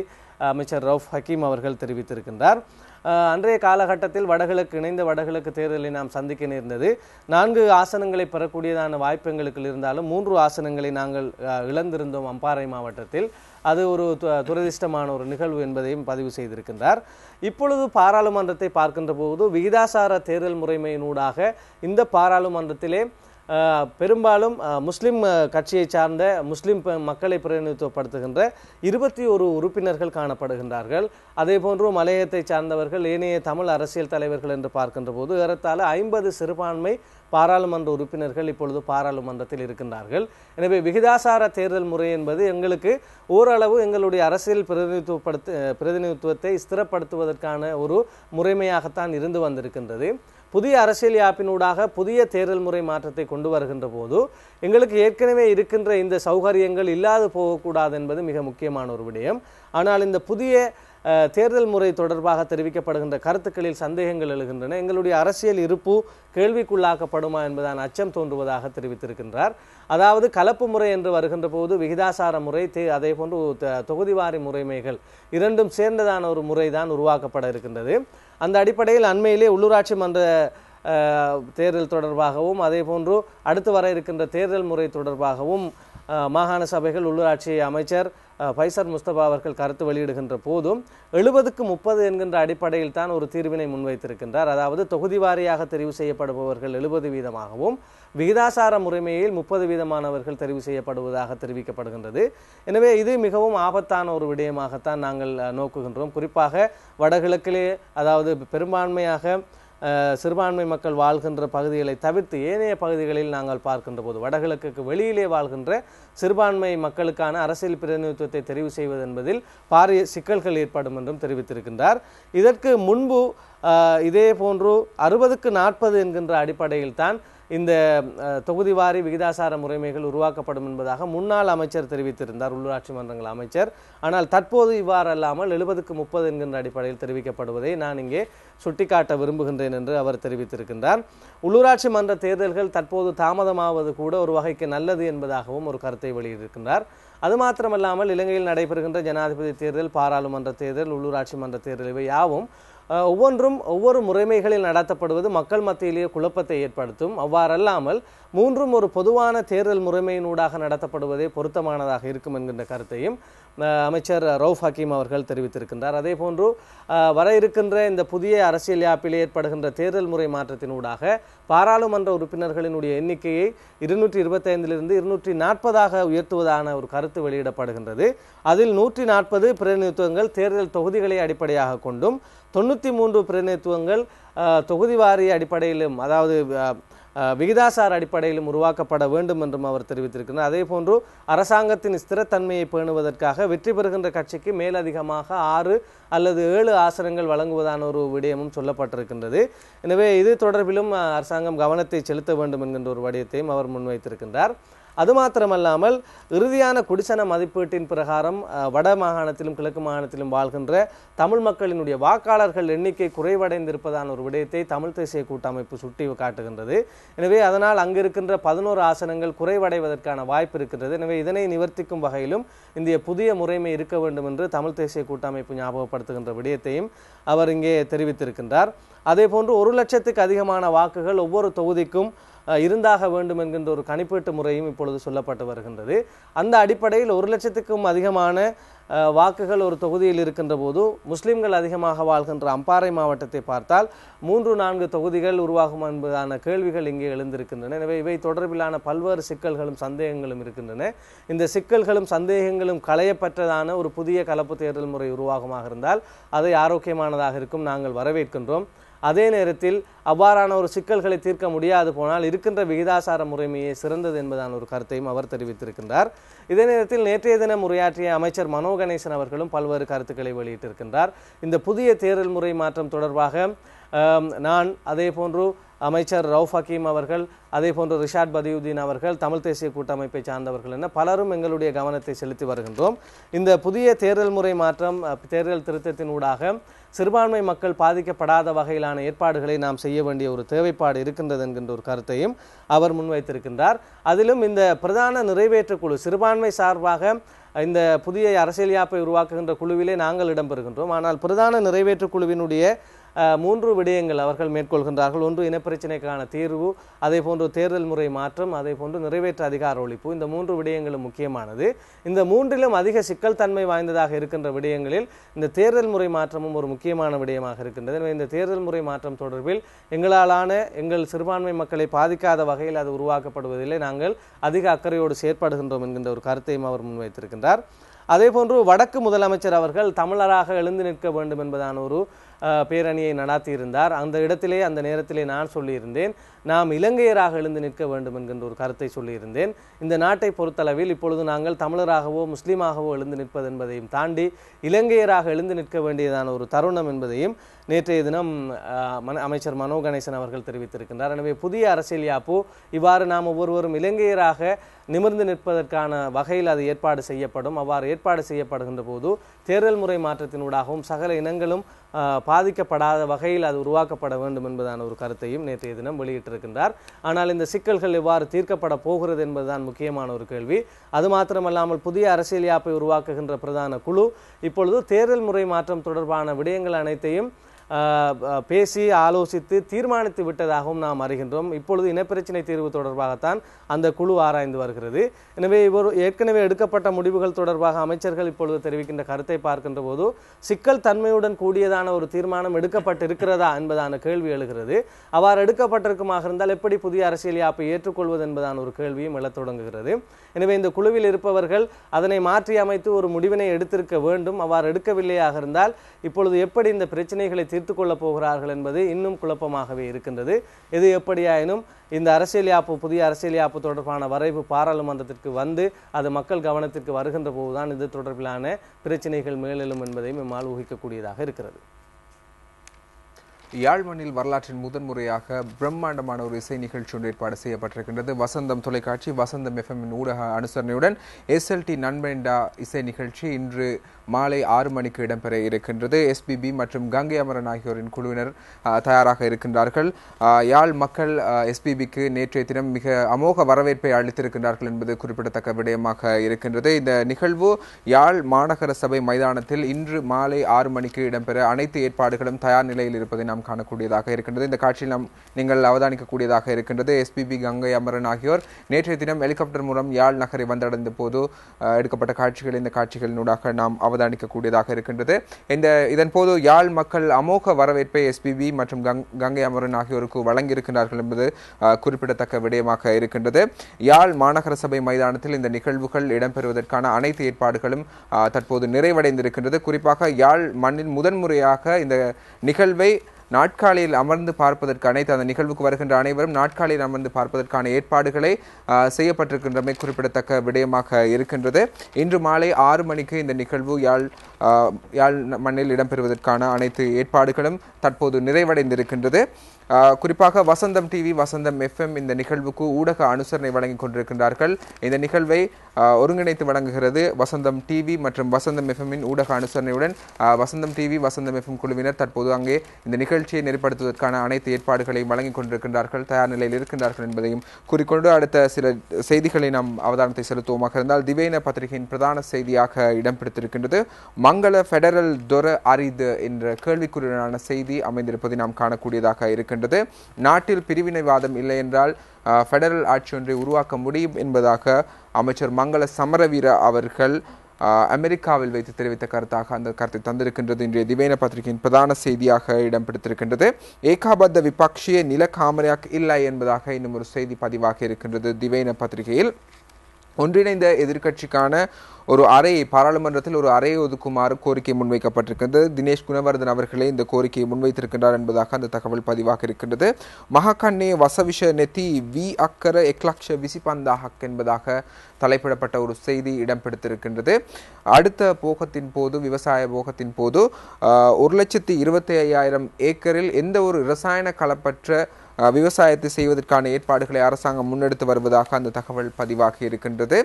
அமைச்சர் ரவுஃப் ஹக்கீம் அவர்கள் தெரிவித்திருக்கின்றார். அன்றைய காலகட்டத்தில் வடகிழக்கு இணைந்த வடகிழக்கு தேர்தலை நாம் சந்திக்க நேர்ந்தது. நான்கு ஆசனங்களை பெறக்கூடியதான வாய்ப்பு எங்களுக்கு இருந்தாலும் மூன்று ஆசனங்களை நாங்கள் இழந்திருந்தோம் அம்பாறை மாவட்டத்தில். அது ஒரு து- துரதிர்ஷ்டமான ஒரு நிகழ்வு என்பதையும் பதிவு செய்திருக்கின்றார். இப்பொழுது பாராளுமன்றத்தை பார்க்கின்ற போது விகிதாசார தேர்தல் முறைமையினூடாக இந்த பாராளுமன்றத்திலே பெரும்பாலும் முஸ்லீம் கட்சியை சார்ந்த முஸ்லீம் மக்களை பிரதிநிதித்துவப்படுத்துகின்ற இருபத்தி ஒரு உறுப்பினர்கள் காணப்படுகின்றார்கள். அதே போன்று மலையத்தை சார்ந்தவர்கள் ஏனைய தமிழ் அரசியல் தலைவர்கள் என்று பார்க்கின்ற போது ஏறத்தாழ ஐம்பது சிறுபான்மை பாராளுமன்ற உறுப்பினர்கள் இப்பொழுது பாராளுமன்றத்தில் இருக்கின்றார்கள். எனவே விகிதாசார தேர்தல் முறை என்பது எங்களுக்கு ஓரளவு எங்களுடைய அரசியல் பிரதிநிதித்துவப்படுத்த பிரதிநிதித்துவத்தை ஸ்திரப்படுத்துவதற்கான ஒரு முறைமையாகத்தான் இருந்து வந்திருக்கின்றது. புதிய அரசியல் யாப்பினூடாக புதிய தேர்தல் முறை மாற்றத்தை கொண்டு வருகின்ற போது எங்களுக்கு ஏற்கனவே இருக்கின்ற இந்த சௌகரியங்கள் இல்லாது போகக்கூடாது என்பது மிக முக்கியமான ஒரு விடயம். ஆனால் இந்த புதிய தேர்தல் முறை தொடர்பாக தெரிவிக்கப்படுகின்ற கருத்துக்களில் சந்தேகங்கள் எழுகின்றன. எங்களுடைய அரசியல் இருப்பு கேள்விக்குள்ளாக்கப்படுமா என்பதான அச்சம் தோன்றுவதாக தெரிவித்திருக்கின்றார். அதாவது கலப்பு முறை என்று வருகின்ற போது விகிதாசார முறை தே அதே போன்று த- தொகுதிவாரி முறைமைகள் இரண்டும் சேர்ந்ததான ஒரு முறை தான் உருவாக்கப்பட இருக்கின்றது. அந்த அடிப்படையில் அண்மையிலே உள்ளூராட்சி மன்ற தேர்தல் தொடர்பாகவும் அதே போன்று அடுத்து வர இருக்கின்ற தேர்தல் முறை தொடர்பாகவும் மாகாண சபைகள் உள்ளூராட்சி அமைச்சர் பைசர் ஃபைசர் முஸ்தபா அவர்கள் கருத்து வெளியிடுகின்ற போதும் எழுபதுக்கு முப்பது என்கின்ற அடிப்படையில் தான் ஒரு தீர்வினை முன்வைத்திருக்கின்றார். அதாவது தொகுதி வாரியாக தெரிவு செய்யப்படுபவர்கள் எழுபது வீதமாகவும் விகிதாசார முறைமையில் முப்பது வீதமானவர்கள் தெரிவு செய்யப்படுவதாக தெரிவிக்கப்படுகின்றது. எனவே இது மிகவும் ஆபத்தான ஒரு விடயமாகத்தான் நாங்கள் நோக்குகின்றோம். குறிப்பாக வடகிழக்கிலே அதாவது பெரும்பான்மையாக சிறுபான்மை மக்கள் வாழ்கின்ற பகுதிகளை தவிர்த்து ஏனைய பகுதிகளில் நாங்கள் பார்க்கின்ற போது வடகிழக்குக்கு வெளியிலே வாழ்கின்ற சிறுபான்மை மக்களுக்கான அரசியல் பிரதிநிதித்துவத்தை தெரிவு செய்வது என்பதில் பாரிய சிக்கல்கள் ஏற்படும் என்றும் தெரிவித்திருக்கின்றார். இதற்கு முன்பு இதே போன்று அறுபதுக்கு நாற்பது என்கின்ற அடிப்படையில் தான் இந்த தொகுதிவாரி விகிதாசார முறைமைகள் உருவாக்கப்படும் என்பதாக முன்னாள் அமைச்சர் தெரிவித்திருந்தார் உள்ளூராட்சி மன்றங்கள் அமைச்சர். ஆனால் தற்போது இவ்வாறு அல்லாமல் எழுபதுக்கு முப்பது என்கின்ற அடிப்படையில் தெரிவிக்கப்படுவதை நான் இங்கே சுட்டிக்காட்ட விரும்புகின்றேன் என்று அவர் தெரிவித்திருக்கின்றார். உள்ளூராட்சி மன்ற தேர்தல்கள் தற்போது தாமதமாவது கூட ஒரு வகைக்கு நல்லது என்பதாகவும் ஒரு கருத்தை வெளியிட்டிருக்கின்றார். அது மாத்திரமல்லாமல் இலங்கையில் நடைபெறுகின்ற ஜனாதிபதி தேர்தல் பாராளுமன்ற தேர்தல் உள்ளூராட்சி மன்ற தேர்தல் இவை யாவும் ஒவ்வொன்றும் ஒவ்வொரு முறைமைகளில் நடத்தப்படுவது மக்கள் மத்தியிலேயே குழப்பத்தை ஏற்படுத்தும். அவ்வாறல்லாமல் மூன்றும் ஒரு பொதுவான தேர்தல் முறைமையினூடாக நடத்தப்படுவதே பொருத்தமானதாக இருக்கும் என்கின்ற கருத்தையும் அமைச்சர் ரவுஃப் ஹக்கீம் அவர்கள் தெரிவித்திருக்கின்றார். அதே போன்று வர இருக்கின்ற இந்த புதிய அரசியல் யாப்பில் ஏற்படுகின்ற தேர்தல் முறை மாற்றத்தினூடாக பாராளுமன்ற உறுப்பினர்களினுடைய எண்ணிக்கையை இருநூற்றி இருபத்தைந்திலிருந்து இருநூற்றி நாற்பதாக உயர்த்துவதான ஒரு கருத்து வெளியிடப்படுகின்றது. அதில் நூற்றி நாற்பது பிரதிநிதித்துவங்கள் தேர்தல் தொகுதிகளை அடிப்படையாக கொண்டும் தொண்ணூற்றி மூன்று பிரதிநிதித்துவங்கள் தொகுதி வாரிய அடிப்படையிலும் அதாவது விகிதாசார அடிப்படையிலும் உருவாக்கப்பட வேண்டும் என்றும் அவர் தெரிவித்திருக்கிறார். அதே போன்று அரசாங்கத்தின் ஸ்திரத்தன்மையை பேணுவதற்காக வெற்றி பெறுகின்ற கட்சிக்கு மேலதிகமாக ஆறு அல்லது ஏழு ஆசனங்கள் வழங்குவதான ஒரு விடயமும் சொல்லப்பட்டிருக்கின்றது. எனவே இது தொடர்பிலும் அரசாங்கம் கவனத்தை செலுத்த வேண்டும் என்கின்ற ஒரு விடயத்தையும் அவர் முன்வைத்திருக்கின்றார். அது மாத்திரமல்லாமல் இறுதியான குடிசன மதிப்பீட்டின் பிரகாரம் வட மாகாணத்திலும் கிழக்கு மாகாணத்திலும் வாழ்கின்ற தமிழ் மக்களினுடைய வாக்காளர்கள் எண்ணிக்கை குறைவடைந்திருப்பதான ஒரு விடயத்தை தமிழ் தேசிய கூட்டமைப்பு சுட்டி காட்டுகின்றது. எனவே அதனால் அங்கிருக்கின்ற பதினோரு ஆசனங்கள் குறைவடைவதற்கான வாய்ப்பு இருக்கின்றது. எனவே இதனை நிவர்த்திக்கும் வகையிலும் இந்திய புதிய முறைமை இருக்க வேண்டும் என்று தமிழ் தேசிய கூட்டமைப்பு ஞாபகப்படுத்துகின்ற விடயத்தையும் அவர் இங்கே தெரிவித்திருக்கின்றார். அதே போன்று ஒரு லட்சத்துக்கு அதிகமான வாக்குகள் ஒவ்வொரு தொகுதிக்கும் இருந்தாக வேண்டும் என்கின்ற ஒரு கணிப்பீட்டு முறையும் இப்பொழுது சொல்லப்பட்டு வருகின்றது. அந்த அடிப்படையில் ஒரு லட்சத்துக்கும் அதிகமான வாக்குகள் ஒரு தொகுதியில் இருக்கின்ற போது முஸ்லிம்கள் அதிகமாக வாழ்கின்ற அம்பாறை மாவட்டத்தை பார்த்தால் மூன்று நான்கு தொகுதிகள் உருவாகும் என்பதான கேள்விகள் இங்கே எழுந்திருக்கின்றன. எனவே இவை தொடர்பிலான பல்வேறு சிக்கல்களும் சந்தேகங்களும் இருக்கின்றன. இந்த சிக்கல்களும் சந்தேகங்களும் களையப்பட்டதான ஒரு புதிய கலப்பு தேர்தல் முறை உருவாகமாக இருந்தால் அதை ஆரோக்கியமானதாக இருக்கும் நாங்கள் வரவேற்கின்றோம். அதே நேரத்தில் அவ்வாறான ஒரு சிக்கல்களை தீர்க்க முடியாது போனால் இருக்கின்ற விகிதாசார முறைமையே சிறந்தது என்பதான ஒரு கருத்தையும் அவர் தெரிவித்திருக்கின்றார். இதே நேரத்தில் நேற்றைய தினம் உரையாற்றிய அமைச்சர் மனோ கணேசன் அவர்களும் பல்வேறு கருத்துக்களை வெளியிட்டிருக்கின்றார். இந்த புதிய தேர்தல் முறை மாற்றம் தொடர்பாக நான் அதே போன்று அமைச்சர் ரவுஃப் ஹக்கீம் அவர்கள் அதே போன்று ரிஷாட் பதியுதீன் அவர்கள் தமிழ் தேசிய கூட்டமைப்பை சார்ந்தவர்கள் என பலரும் எங்களுடைய கவனத்தை செலுத்தி வருகின்றோம். இந்த புதிய தேர்தல் முறை மாற்றம் தேர்தல் திருத்தத்தின் ஊடாக சிறுபான்மை மக்கள் பாதிக்கப்படாத வகையிலான ஏற்பாடுகளை நாம் செய்ய வேண்டிய ஒரு தேவைப்பாடு இருக்கின்றது என்கின்ற ஒரு கருத்தையும் அவர் முன்வைத்திருக்கின்றார். அதிலும் இந்த பிரதான நிறைவேற்று குழு சிறுபான்மை சார்பாக இந்த புதிய அரசியல் யாப்பை உருவாக்குகின்ற குழுவிலே நாங்கள் இடம்பெறுகின்றோம். ஆனால் பிரதான நிறைவேற்று குழுவினுடைய மூன்று விடயங்கள் அவர்கள் மேற்கொள்கின்றார்கள். ஒன்று இனப்பிரச்சினைக்கான தீர்வு அதே போன்று தேர்தல் முறை மாற்றம் அதே போன்று நிறைவேற்ற அதிகார ஒழிப்பு. இந்த மூன்று விடயங்களும் முக்கியமானது. இந்த மூன்றிலும் அதிக சிக்கல் தன்மை வாய்ந்ததாக இருக்கின்ற விடயங்களில் இந்த தேர்தல் முறை மாற்றமும் ஒரு முக்கியமான விடயமாக இருக்கின்றது. எனவே இந்த தேர்தல் முறை மாற்றம் தொடர்பில் எங்களாலான எங்கள் சிறுபான்மை மக்களை பாதிக்காத வகையில் அது உருவாக்கப்படுவதில்லை. நாங்கள் அதிக அக்கறையோடு செயற்படுகின்றோம் என்கின்ற ஒரு கருத்தையும் அவர் முன்வைத்திருக்கின்றார். அதேபோன்று வடக்கு முதலமைச்சர் அவர்கள் தமிழராக எழுந்து நிற்க வேண்டும் என்பதான ஒரு பேரணியை நடாத்தியிருந்தார். அந்த இடத்திலே அந்த நேரத்திலே நான் சொல்லியிருந்தேன் நாம் இலங்கையராக எழுந்து நிற்க வேண்டும் என்கின்ற ஒரு கருத்தை சொல்லியிருந்தேன். இந்த நாட்டை பொறுத்தளவில் இப்பொழுது நாங்கள் தமிழராகவோ முஸ்லீமாகவோ எழுந்து நிற்பது என்பதையும் தாண்டி இலங்கையராக எழுந்து நிற்க வேண்டியதான ஒரு தருணம் என்பதையும் நேற்றைய தினம் மன- அமைச்சர் மனோ கணேசன் அவர்கள் தெரிவித்திருக்கின்றார். எனவே புதிய அரசியல் யாப்பு இவ்வாறு நாம் ஒவ்வொருவரும் இலங்கையராக நிமிர்ந்து நிற்பதற்கான வகையில் அது ஏற்பாடு செய்யப்படும். அவ்வாறு ஏற்பாடு செய்யப்படுகின்ற போது தேர்தல் முறை மாற்றத்தினூடாகவும் சகல இனங்களும் பாதிக்கப்படாத வகையில் அது உருவாக்கப்பட வேண்டும் என்பதான ஒரு கருத்தையும் நேற்றைய தினம் வெளியிட்டிருக்கின்றார். ஆனால் இந்த சிக்கல்கள் எவ்வாறு தீர்க்கப்பட போகிறது என்பதுதான் முக்கியமான ஒரு கேள்வி. அது மாத்திரமல்லாமல் புதிய அரசியல் யாப்பை உருவாக்குகின்ற பிரதான குழு இப்பொழுது தேர்தல் முறை மாற்றம் தொடர்பான விடயங்கள் அனைத்தையும் பேசி ஆலோசித்து தீர்மானித்து விட்டதாகவும் நாம் அறிகின்றோம். இப்பொழுது இனப்பிரச்சினை தீர்வு தொடர்பாகத்தான் அந்த குழு ஆராய்ந்து வருகிறது. எனவே இவர் ஏற்கனவே எடுக்கப்பட்ட முடிவுகள் தொடர்பாக அமைச்சர்கள் இப்பொழுது தெரிவிக்கின்ற கருத்தை பார்க்கின்ற போது சிக்கல் தன்மையுடன் கூடியதான ஒரு தீர்மானம் எடுக்கப்பட்டிருக்கிறதா என்பதான கேள்வி எழுகிறது. அவ்வாறு எடுக்கப்பட்டிருக்குமாக இருந்தால் எப்படி புதிய அரசியல் யாப்பை ஏற்றுக்கொள்வது என்பதான ஒரு கேள்வியும் எழத் தொடங்குகிறது. எனவே இந்த குழுவில் இருப்பவர்கள் அதனை மாற்றி அமைத்து ஒரு முடிவினை எடுத்திருக்க வேண்டும். அவ்வாறு எடுக்கவில்லையாக இருந்தால் இப்பொழுது எப்படி இந்த பிரச்சனைகளை தீர்த்து கொள்ளப் போகிறார்கள் என்பது இன்னும் குழப்பமாகவே இருக்கின்றது. இது எப்படியாயினும் இந்த அரசியல் யாப்பு புதிய அரசியல் யாப்பு தொடர்பான வரைவு பாராளுமன்றத்திற்கு வந்து அது மக்கள் கவனத்திற்கு வருகின்ற போதுதான் இது தொடர்பிலான பிரச்சனைகள் மேலெழும் என்பதையும் நம்மால் ஊகிக்கக்கூடியதாக இருக்கிறது. யாழ்மண்ணில் வரலாற்றின் முதன்முறையாக பிரம்மாண்டமான ஒரு இசை நிகழ்ச்சி ஒன்று ஏற்பாடு செய்யப்பட்டிருக்கின்றது. வசந்தம் தொலைக்காட்சி வசந்தம் எஃப்எம்மின் ஊடக அனுசரணையுடன் எஸ்எல்டி நண்பெண்டா இசை நிகழ்ச்சி இன்று மாலை ஆறு மணிக்கு இடம்பெற இருக்கின்றது. எஸ்பிபி மற்றும் கங்கை அமரன் ஆகியோரின் குழுவினர் தயாராக இருக்கின்றார்கள். யாழ் மக்கள் எஸ்பிபிக்கு நேற்றைய தினம் மிக அமோக வரவேற்பை அளித்திருக்கின்றார்கள் என்பது குறிப்பிடத்தக்க விடயமாக இருக்கின்றது. இந்த நிகழ்வு யாழ் மாநகர சபை மைதானத்தில் இன்று மாலை ஆறு மணிக்கு இடம்பெற அனைத்து ஏற்பாடுகளும் தயார் நிலையில் இருப்பதை நாம் காணக்கூடியதாக இருக்கின்றது. இந்த காட்சியில் நாம் நீங்கள் அவதானிக்கக்கூடியதாக இருக்கின்றது. எஸ்பிபி கங்கை அமரன் ஆகியோர் நேற்றைய தினம் ஹெலிகாப்டர் மூலம் யாழ் நகரை வந்தடைந்த போது எடுக்கப்பட்ட காட்சிகள். இந்த காட்சிகளினூடாக நாம் அவதானிக்கக்கூடியதாக இருக்கின்றது. இந்த இதன் போது யாழ் மக்கள் அமோக வரவேற்பை எஸ்பிபி மற்றும் கங் கங்கை அமரன் ஆகியோருக்கு வழங்கியிருக்கிறார்கள் என்பது குறிப்பிடத்தக்க விடயமாக இருக்கின்றது. யாழ் மாநகர சபை மைதானத்தில் இந்த நிகழ்வுகள் இடம்பெறுவதற்கான அனைத்து ஏற்பாடுகளும் தற்போது நிறைவடைந்திருக்கின்றது. குறிப்பாக யாழ் மண்ணில் முதன்முறையாக இந்த நிகழ்வை நாட்காலியில் அமர்ந்து பார்ப்பதற்கு அனைத்து அந்த நிகழ்வுக்கு வருகின்ற அனைவரும் நாட்காலியில் அமர்ந்து பார்ப்பதற்கான ஏற்பாடுகளை செய்யப்பட்டிருக்கின்றமை குறிப்பிடத்தக்க விடயமாக இருக்கின்றது. இன்று மாலை ஆறு மணிக்கு இந்த நிகழ்வு யாழ் யாழ் மண்ணில் இடம்பெறுவதற்கான அனைத்து ஏற்பாடுகளும் தற்போது நிறைவடைந்திருக்கின்றது. குறிப்பாக வசந்தம் டிவி வசந்தம் எஃப்எம் இந்த நிகழ்வுக்கு ஊடக அனுசரணை வழங்கிக் கொண்டிருக்கின்றார்கள். இந்த நிகழ்வை ஒருங்கிணைத்து வழங்குகிறது வசந்தம் டிவி மற்றும் வசந்தம் எஃப்எம்மின் ஊடக அனுசரணையுடன். வசந்தம் டிவி வசந்தம் எஃப்எம் குழுவினர் தற்போது அங்கே இந்த நிகழ்ச்சியை நெறிப்படுத்துவதற்கான அனைத்து ஏற்பாடுகளையும் வழங்கிக் கொண்டிருக்கின்றார்கள் தயார் நிலையில் இருக்கின்றார்கள் என்பதையும் கூறிக்கொண்டு அடுத்த சில செய்திகளை நாம் அவதானத்தை செலுத்துவோமாக இருந்தால் திவேன பத்திரிகையின் பிரதான செய்தியாக இடம் பிடித்திருக்கின்றது. மங்கள ஃபெடரல் தொர அரிது என்ற கேள்விக்குறியுடனான செய்தி அமைந்திருப்பதை நாம் காணக்கூடியதாக இருக்கின்றது. நாட்டில் பிரிவினைவாதம் இல்லை என்றால் ஃபெடரல் ஆட்சி ஒன்றை உருவாக்க முடியும் என்பதாக அமைச்சர் மங்கள சமரவீர அவர்கள் அமெரிக்காவில் வைத்து தெரிவித்த கருத்தாக அந்த கருத்தை தந்திருக்கின்றது. இன்றைய திவேன பத்திரிகையின் பிரதான செய்தியாக இடம் பிடித்திருக்கின்றது ஏகாபத்த விபக்ஷிய நில காமராக் இல்லை என்பதாக இன்னும் ஒரு செய்தி பதிவாக இருக்கின்றது திவேன பத்திரிகையில். ஒன்றிணைந்த எதிர்க்கட்சிக்கான ஒரு அறையை பாராளுமன்றத்தில் ஒரு அறையை ஒதுக்குமாறு கோரிக்கை முன்வைக்கப்பட்டிருக்கிறது. தினேஷ் குணவர்தன் அவர்களே இந்த கோரிக்கையை முன்வைத்திருக்கின்றார் என்பதாக அந்த தகவல் பதிவாக இருக்கின்றது. மகாகண்ணே வசவிஷ நெத்தி வி அக்கர எக்லக்ஷ விசிபந்தாஹக் என்பதாக தலைப்பிடப்பட்ட ஒரு செய்தி இடம் பிடித்திருக்கின்றது அடுத்த போகத்தின் போது விவசாய போகத்தின் போது ஒரு லட்சத்தி இருபத்தி ஐயாயிரம் ஏக்கரில் எந்த ஒரு ரசாயன கலப்பற்ற விவசாயத்தை செய்வதற்கான ஏற்பாடுகளை அரசாங்கம் முன்னெடுத்து வருவதாக அந்த தகவல் பதிவாகி இருக்கின்றது.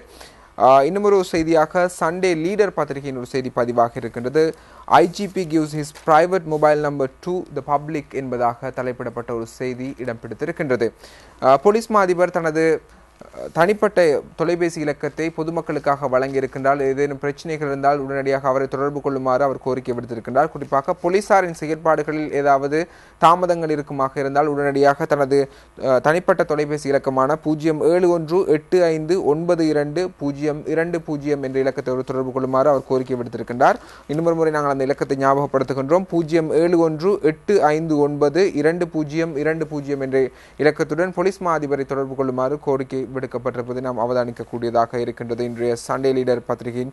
இன்னுமொரு செய்தியாக சண்டே லீடர் பத்திரிகையின் ஒரு செய்தி பதிவாக இருக்கின்றது. IGP gives his private mobile number to the public என்பதாக தலைப்பிடப்பட்ட ஒரு செய்தி இடம் பிடித்திருக்கின்றது போலீஸ் மா அதிபர் தனது தனிப்பட்ட தொலைபேசி இலக்கத்தை பொதுமக்களுக்காக வழங்கியிருக்கின்றால் ஏதேனும் பிரச்சனைகள் இருந்தால் உடனடியாக அவரை தொடர்பு கொள்ளுமாறு அவர் கோரிக்கை விடுத்திருக்கின்றார். குறிப்பாக போலீசாரின் செயற்பாடுகளில் ஏதாவது தாமதங்கள் இருக்குமாக இருந்தால் உடனடியாக தனது தனிப்பட்ட தொலைபேசி இலக்கமான பூஜ்ஜியம் ஏழு ஒன்று எட்டு ஐந்து ஒன்பது இரண்டு பூஜ்ஜியம் இரண்டு பூஜ்ஜியம் என்ற இலக்கத்தை அவர் தொடர்பு கொள்ளுமாறு அவர் கோரிக்கை விடுத்திருக்கின்றார். இன்னொரு முறை நாங்கள் அந்த இலக்கத்தை ஞாபகப்படுத்துகின்றோம். பூஜ்ஜியம் ஏழு ஒன்று எட்டு ஐந்து ஒன்பது இரண்டு பூஜ்ஜியம் இரண்டு பூஜ்ஜியம் என்ற இலக்கத்துடன் போலீஸ் மா அதிபரை தொடர்பு கொள்ளுமாறு கோரிக்கை விடுக்கப்பட்டிருப்பதை நாம் அவதானிக்கக்கூடியதாக இருக்கின்றது. இன்றைய சண்டே லீடர் பத்திரிகையின்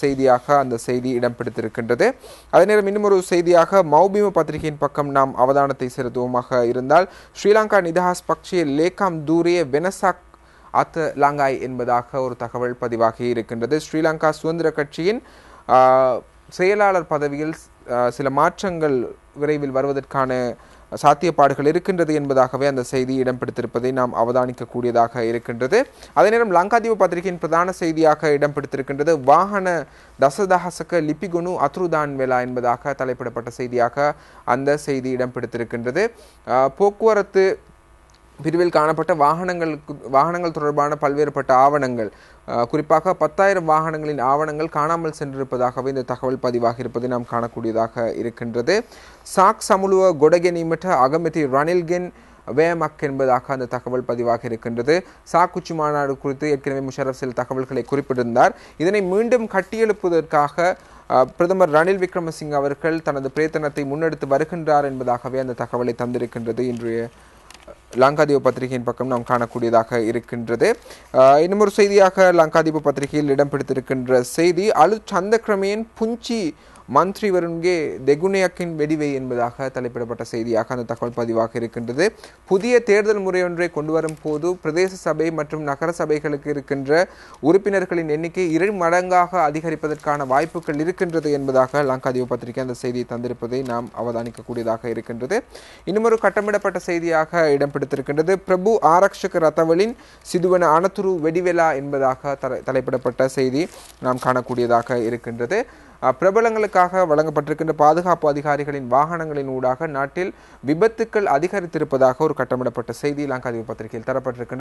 செய்தியாக அந்த செய்தி இடம் பிடித்திருக்கின்றது அதே நேரம் இன்னும் ஒரு செய்தியாக மௌபிம பத்திரிகையின் பக்கம் நாம் அவதானத்தை செலுத்துவோமாக இருந்தால் ஸ்ரீலங்கா நிதாஸ் பக்ஷே லேகாம் தூரிய வெனசாக் அத் லாங்காய் என்பதாக ஒரு தகவல் பதிவாகி இருக்கின்றது. ஸ்ரீலங்கா சுதந்திர கட்சியின் செயலாளர் பதவியில் சில மாற்றங்கள் விரைவில் வருவதற்கான சாத்தியப்பாடுகள் இருக்கின்றது என்பதாகவே அந்த செய்தி இடம் பிடித்திருப்பதை நாம் அவதானிக்கக்கூடியதாக இருக்கின்றது. அதே நேரம் லங்காதீவு பத்திரிகையின் பிரதான செய்தியாக இடம் பிடித்திருக்கின்றது வாகன தசதஹசக லிபிகுணு அத்ருதான் வேலா என்பதாக தலைப்பிடப்பட்ட செய்தியாக அந்த செய்தி இடம் பிடித்திருக்கின்றது போக்குவரத்து பிரிவில் காணப்பட்ட வாகனங்களுக்கு வாகனங்கள் தொடர்பான பல்வேறுபட்ட ஆவணங்கள். குறிப்பாக பத்தாயிரம் வாகனங்களின் ஆவணங்கள் காணாமல் சென்றிருப்பதாகவே இந்த தகவல் பதிவாக இருப்பதை நாம் காணக்கூடியதாக இருக்கின்றது. சாக் சமுலுவ நியமிட்ட அகமதி ரணில்கென் வேமக் என்பதாக அந்த தகவல் பதிவாக இருக்கின்றது. சாக்குச்சி மாநாடு குறித்து ஏற்கனவே முஷரப் சில தகவல்களை குறிப்பிட்டிருந்தார். இதனை மீண்டும் கட்டியெழுப்புவதற்காக பிரதமர் ரணில் விக்ரமசிங்க அவர்கள் தனது பிரயத்தனத்தை முன்னெடுத்து வருகின்றார் என்பதாகவே அந்த தகவலை தந்திருக்கின்றது இன்றைய லங்காதீப பத்திரிகையின் பக்கம் நாம் காணக்கூடியதாக இருக்கின்றது. இன்னும் ஒரு செய்தியாக லங்காதீப பத்திரிகையில் இடம் பிடித்திருக்கின்ற செய்தி அலு சந்தக்கிரமையின் புஞ்சி மந்திரி வருண்கே தெகுனியக்கின் வெடிவை என்பதாக தலைப்பிடப்பட்ட செய்தியாக அந்த தகவல் பதிவாக இருக்கின்றது. புதிய தேர்தல் முறையொன்றை கொண்டு வரும் போது பிரதேச சபை மற்றும் நகர சபைகளுக்கு இருக்கின்ற உறுப்பினர்களின் எண்ணிக்கை இரு மடங்காக அதிகரிப்பதற்கான வாய்ப்புகள் இருக்கின்றது என்பதாக லங்காதீப பத்திரிகை அந்த செய்தியை தந்திருப்பதை நாம் அவதானிக்கக்கூடியதாக இருக்கின்றது. இன்னுமொரு கட்டமிடப்பட்ட செய்தியாக இடம் பிடித்திருக்கின்றது. பிரபு ஆரக்ஷக ரத்தவலின் சிதுவன அனத்துரு வெடிவெலா என்பதாக தலை தலைப்பிடப்பட்ட செய்தி நாம் காணக்கூடியதாக இருக்கின்றது. பிரபலங்களுக்காக வழங்கப்பட்டிருக்கின்ற பாதுகாப்பு அதிகாரிகளின் வாகனங்களின் ஊடாக நாட்டில் விபத்துக்கள் அதிகரித்திருப்பதாக ஒரு கட்டமிடப்பட்ட செய்தி லங்காதீப பத்திரிகையில் தரப்பட்டிருக்கின்றது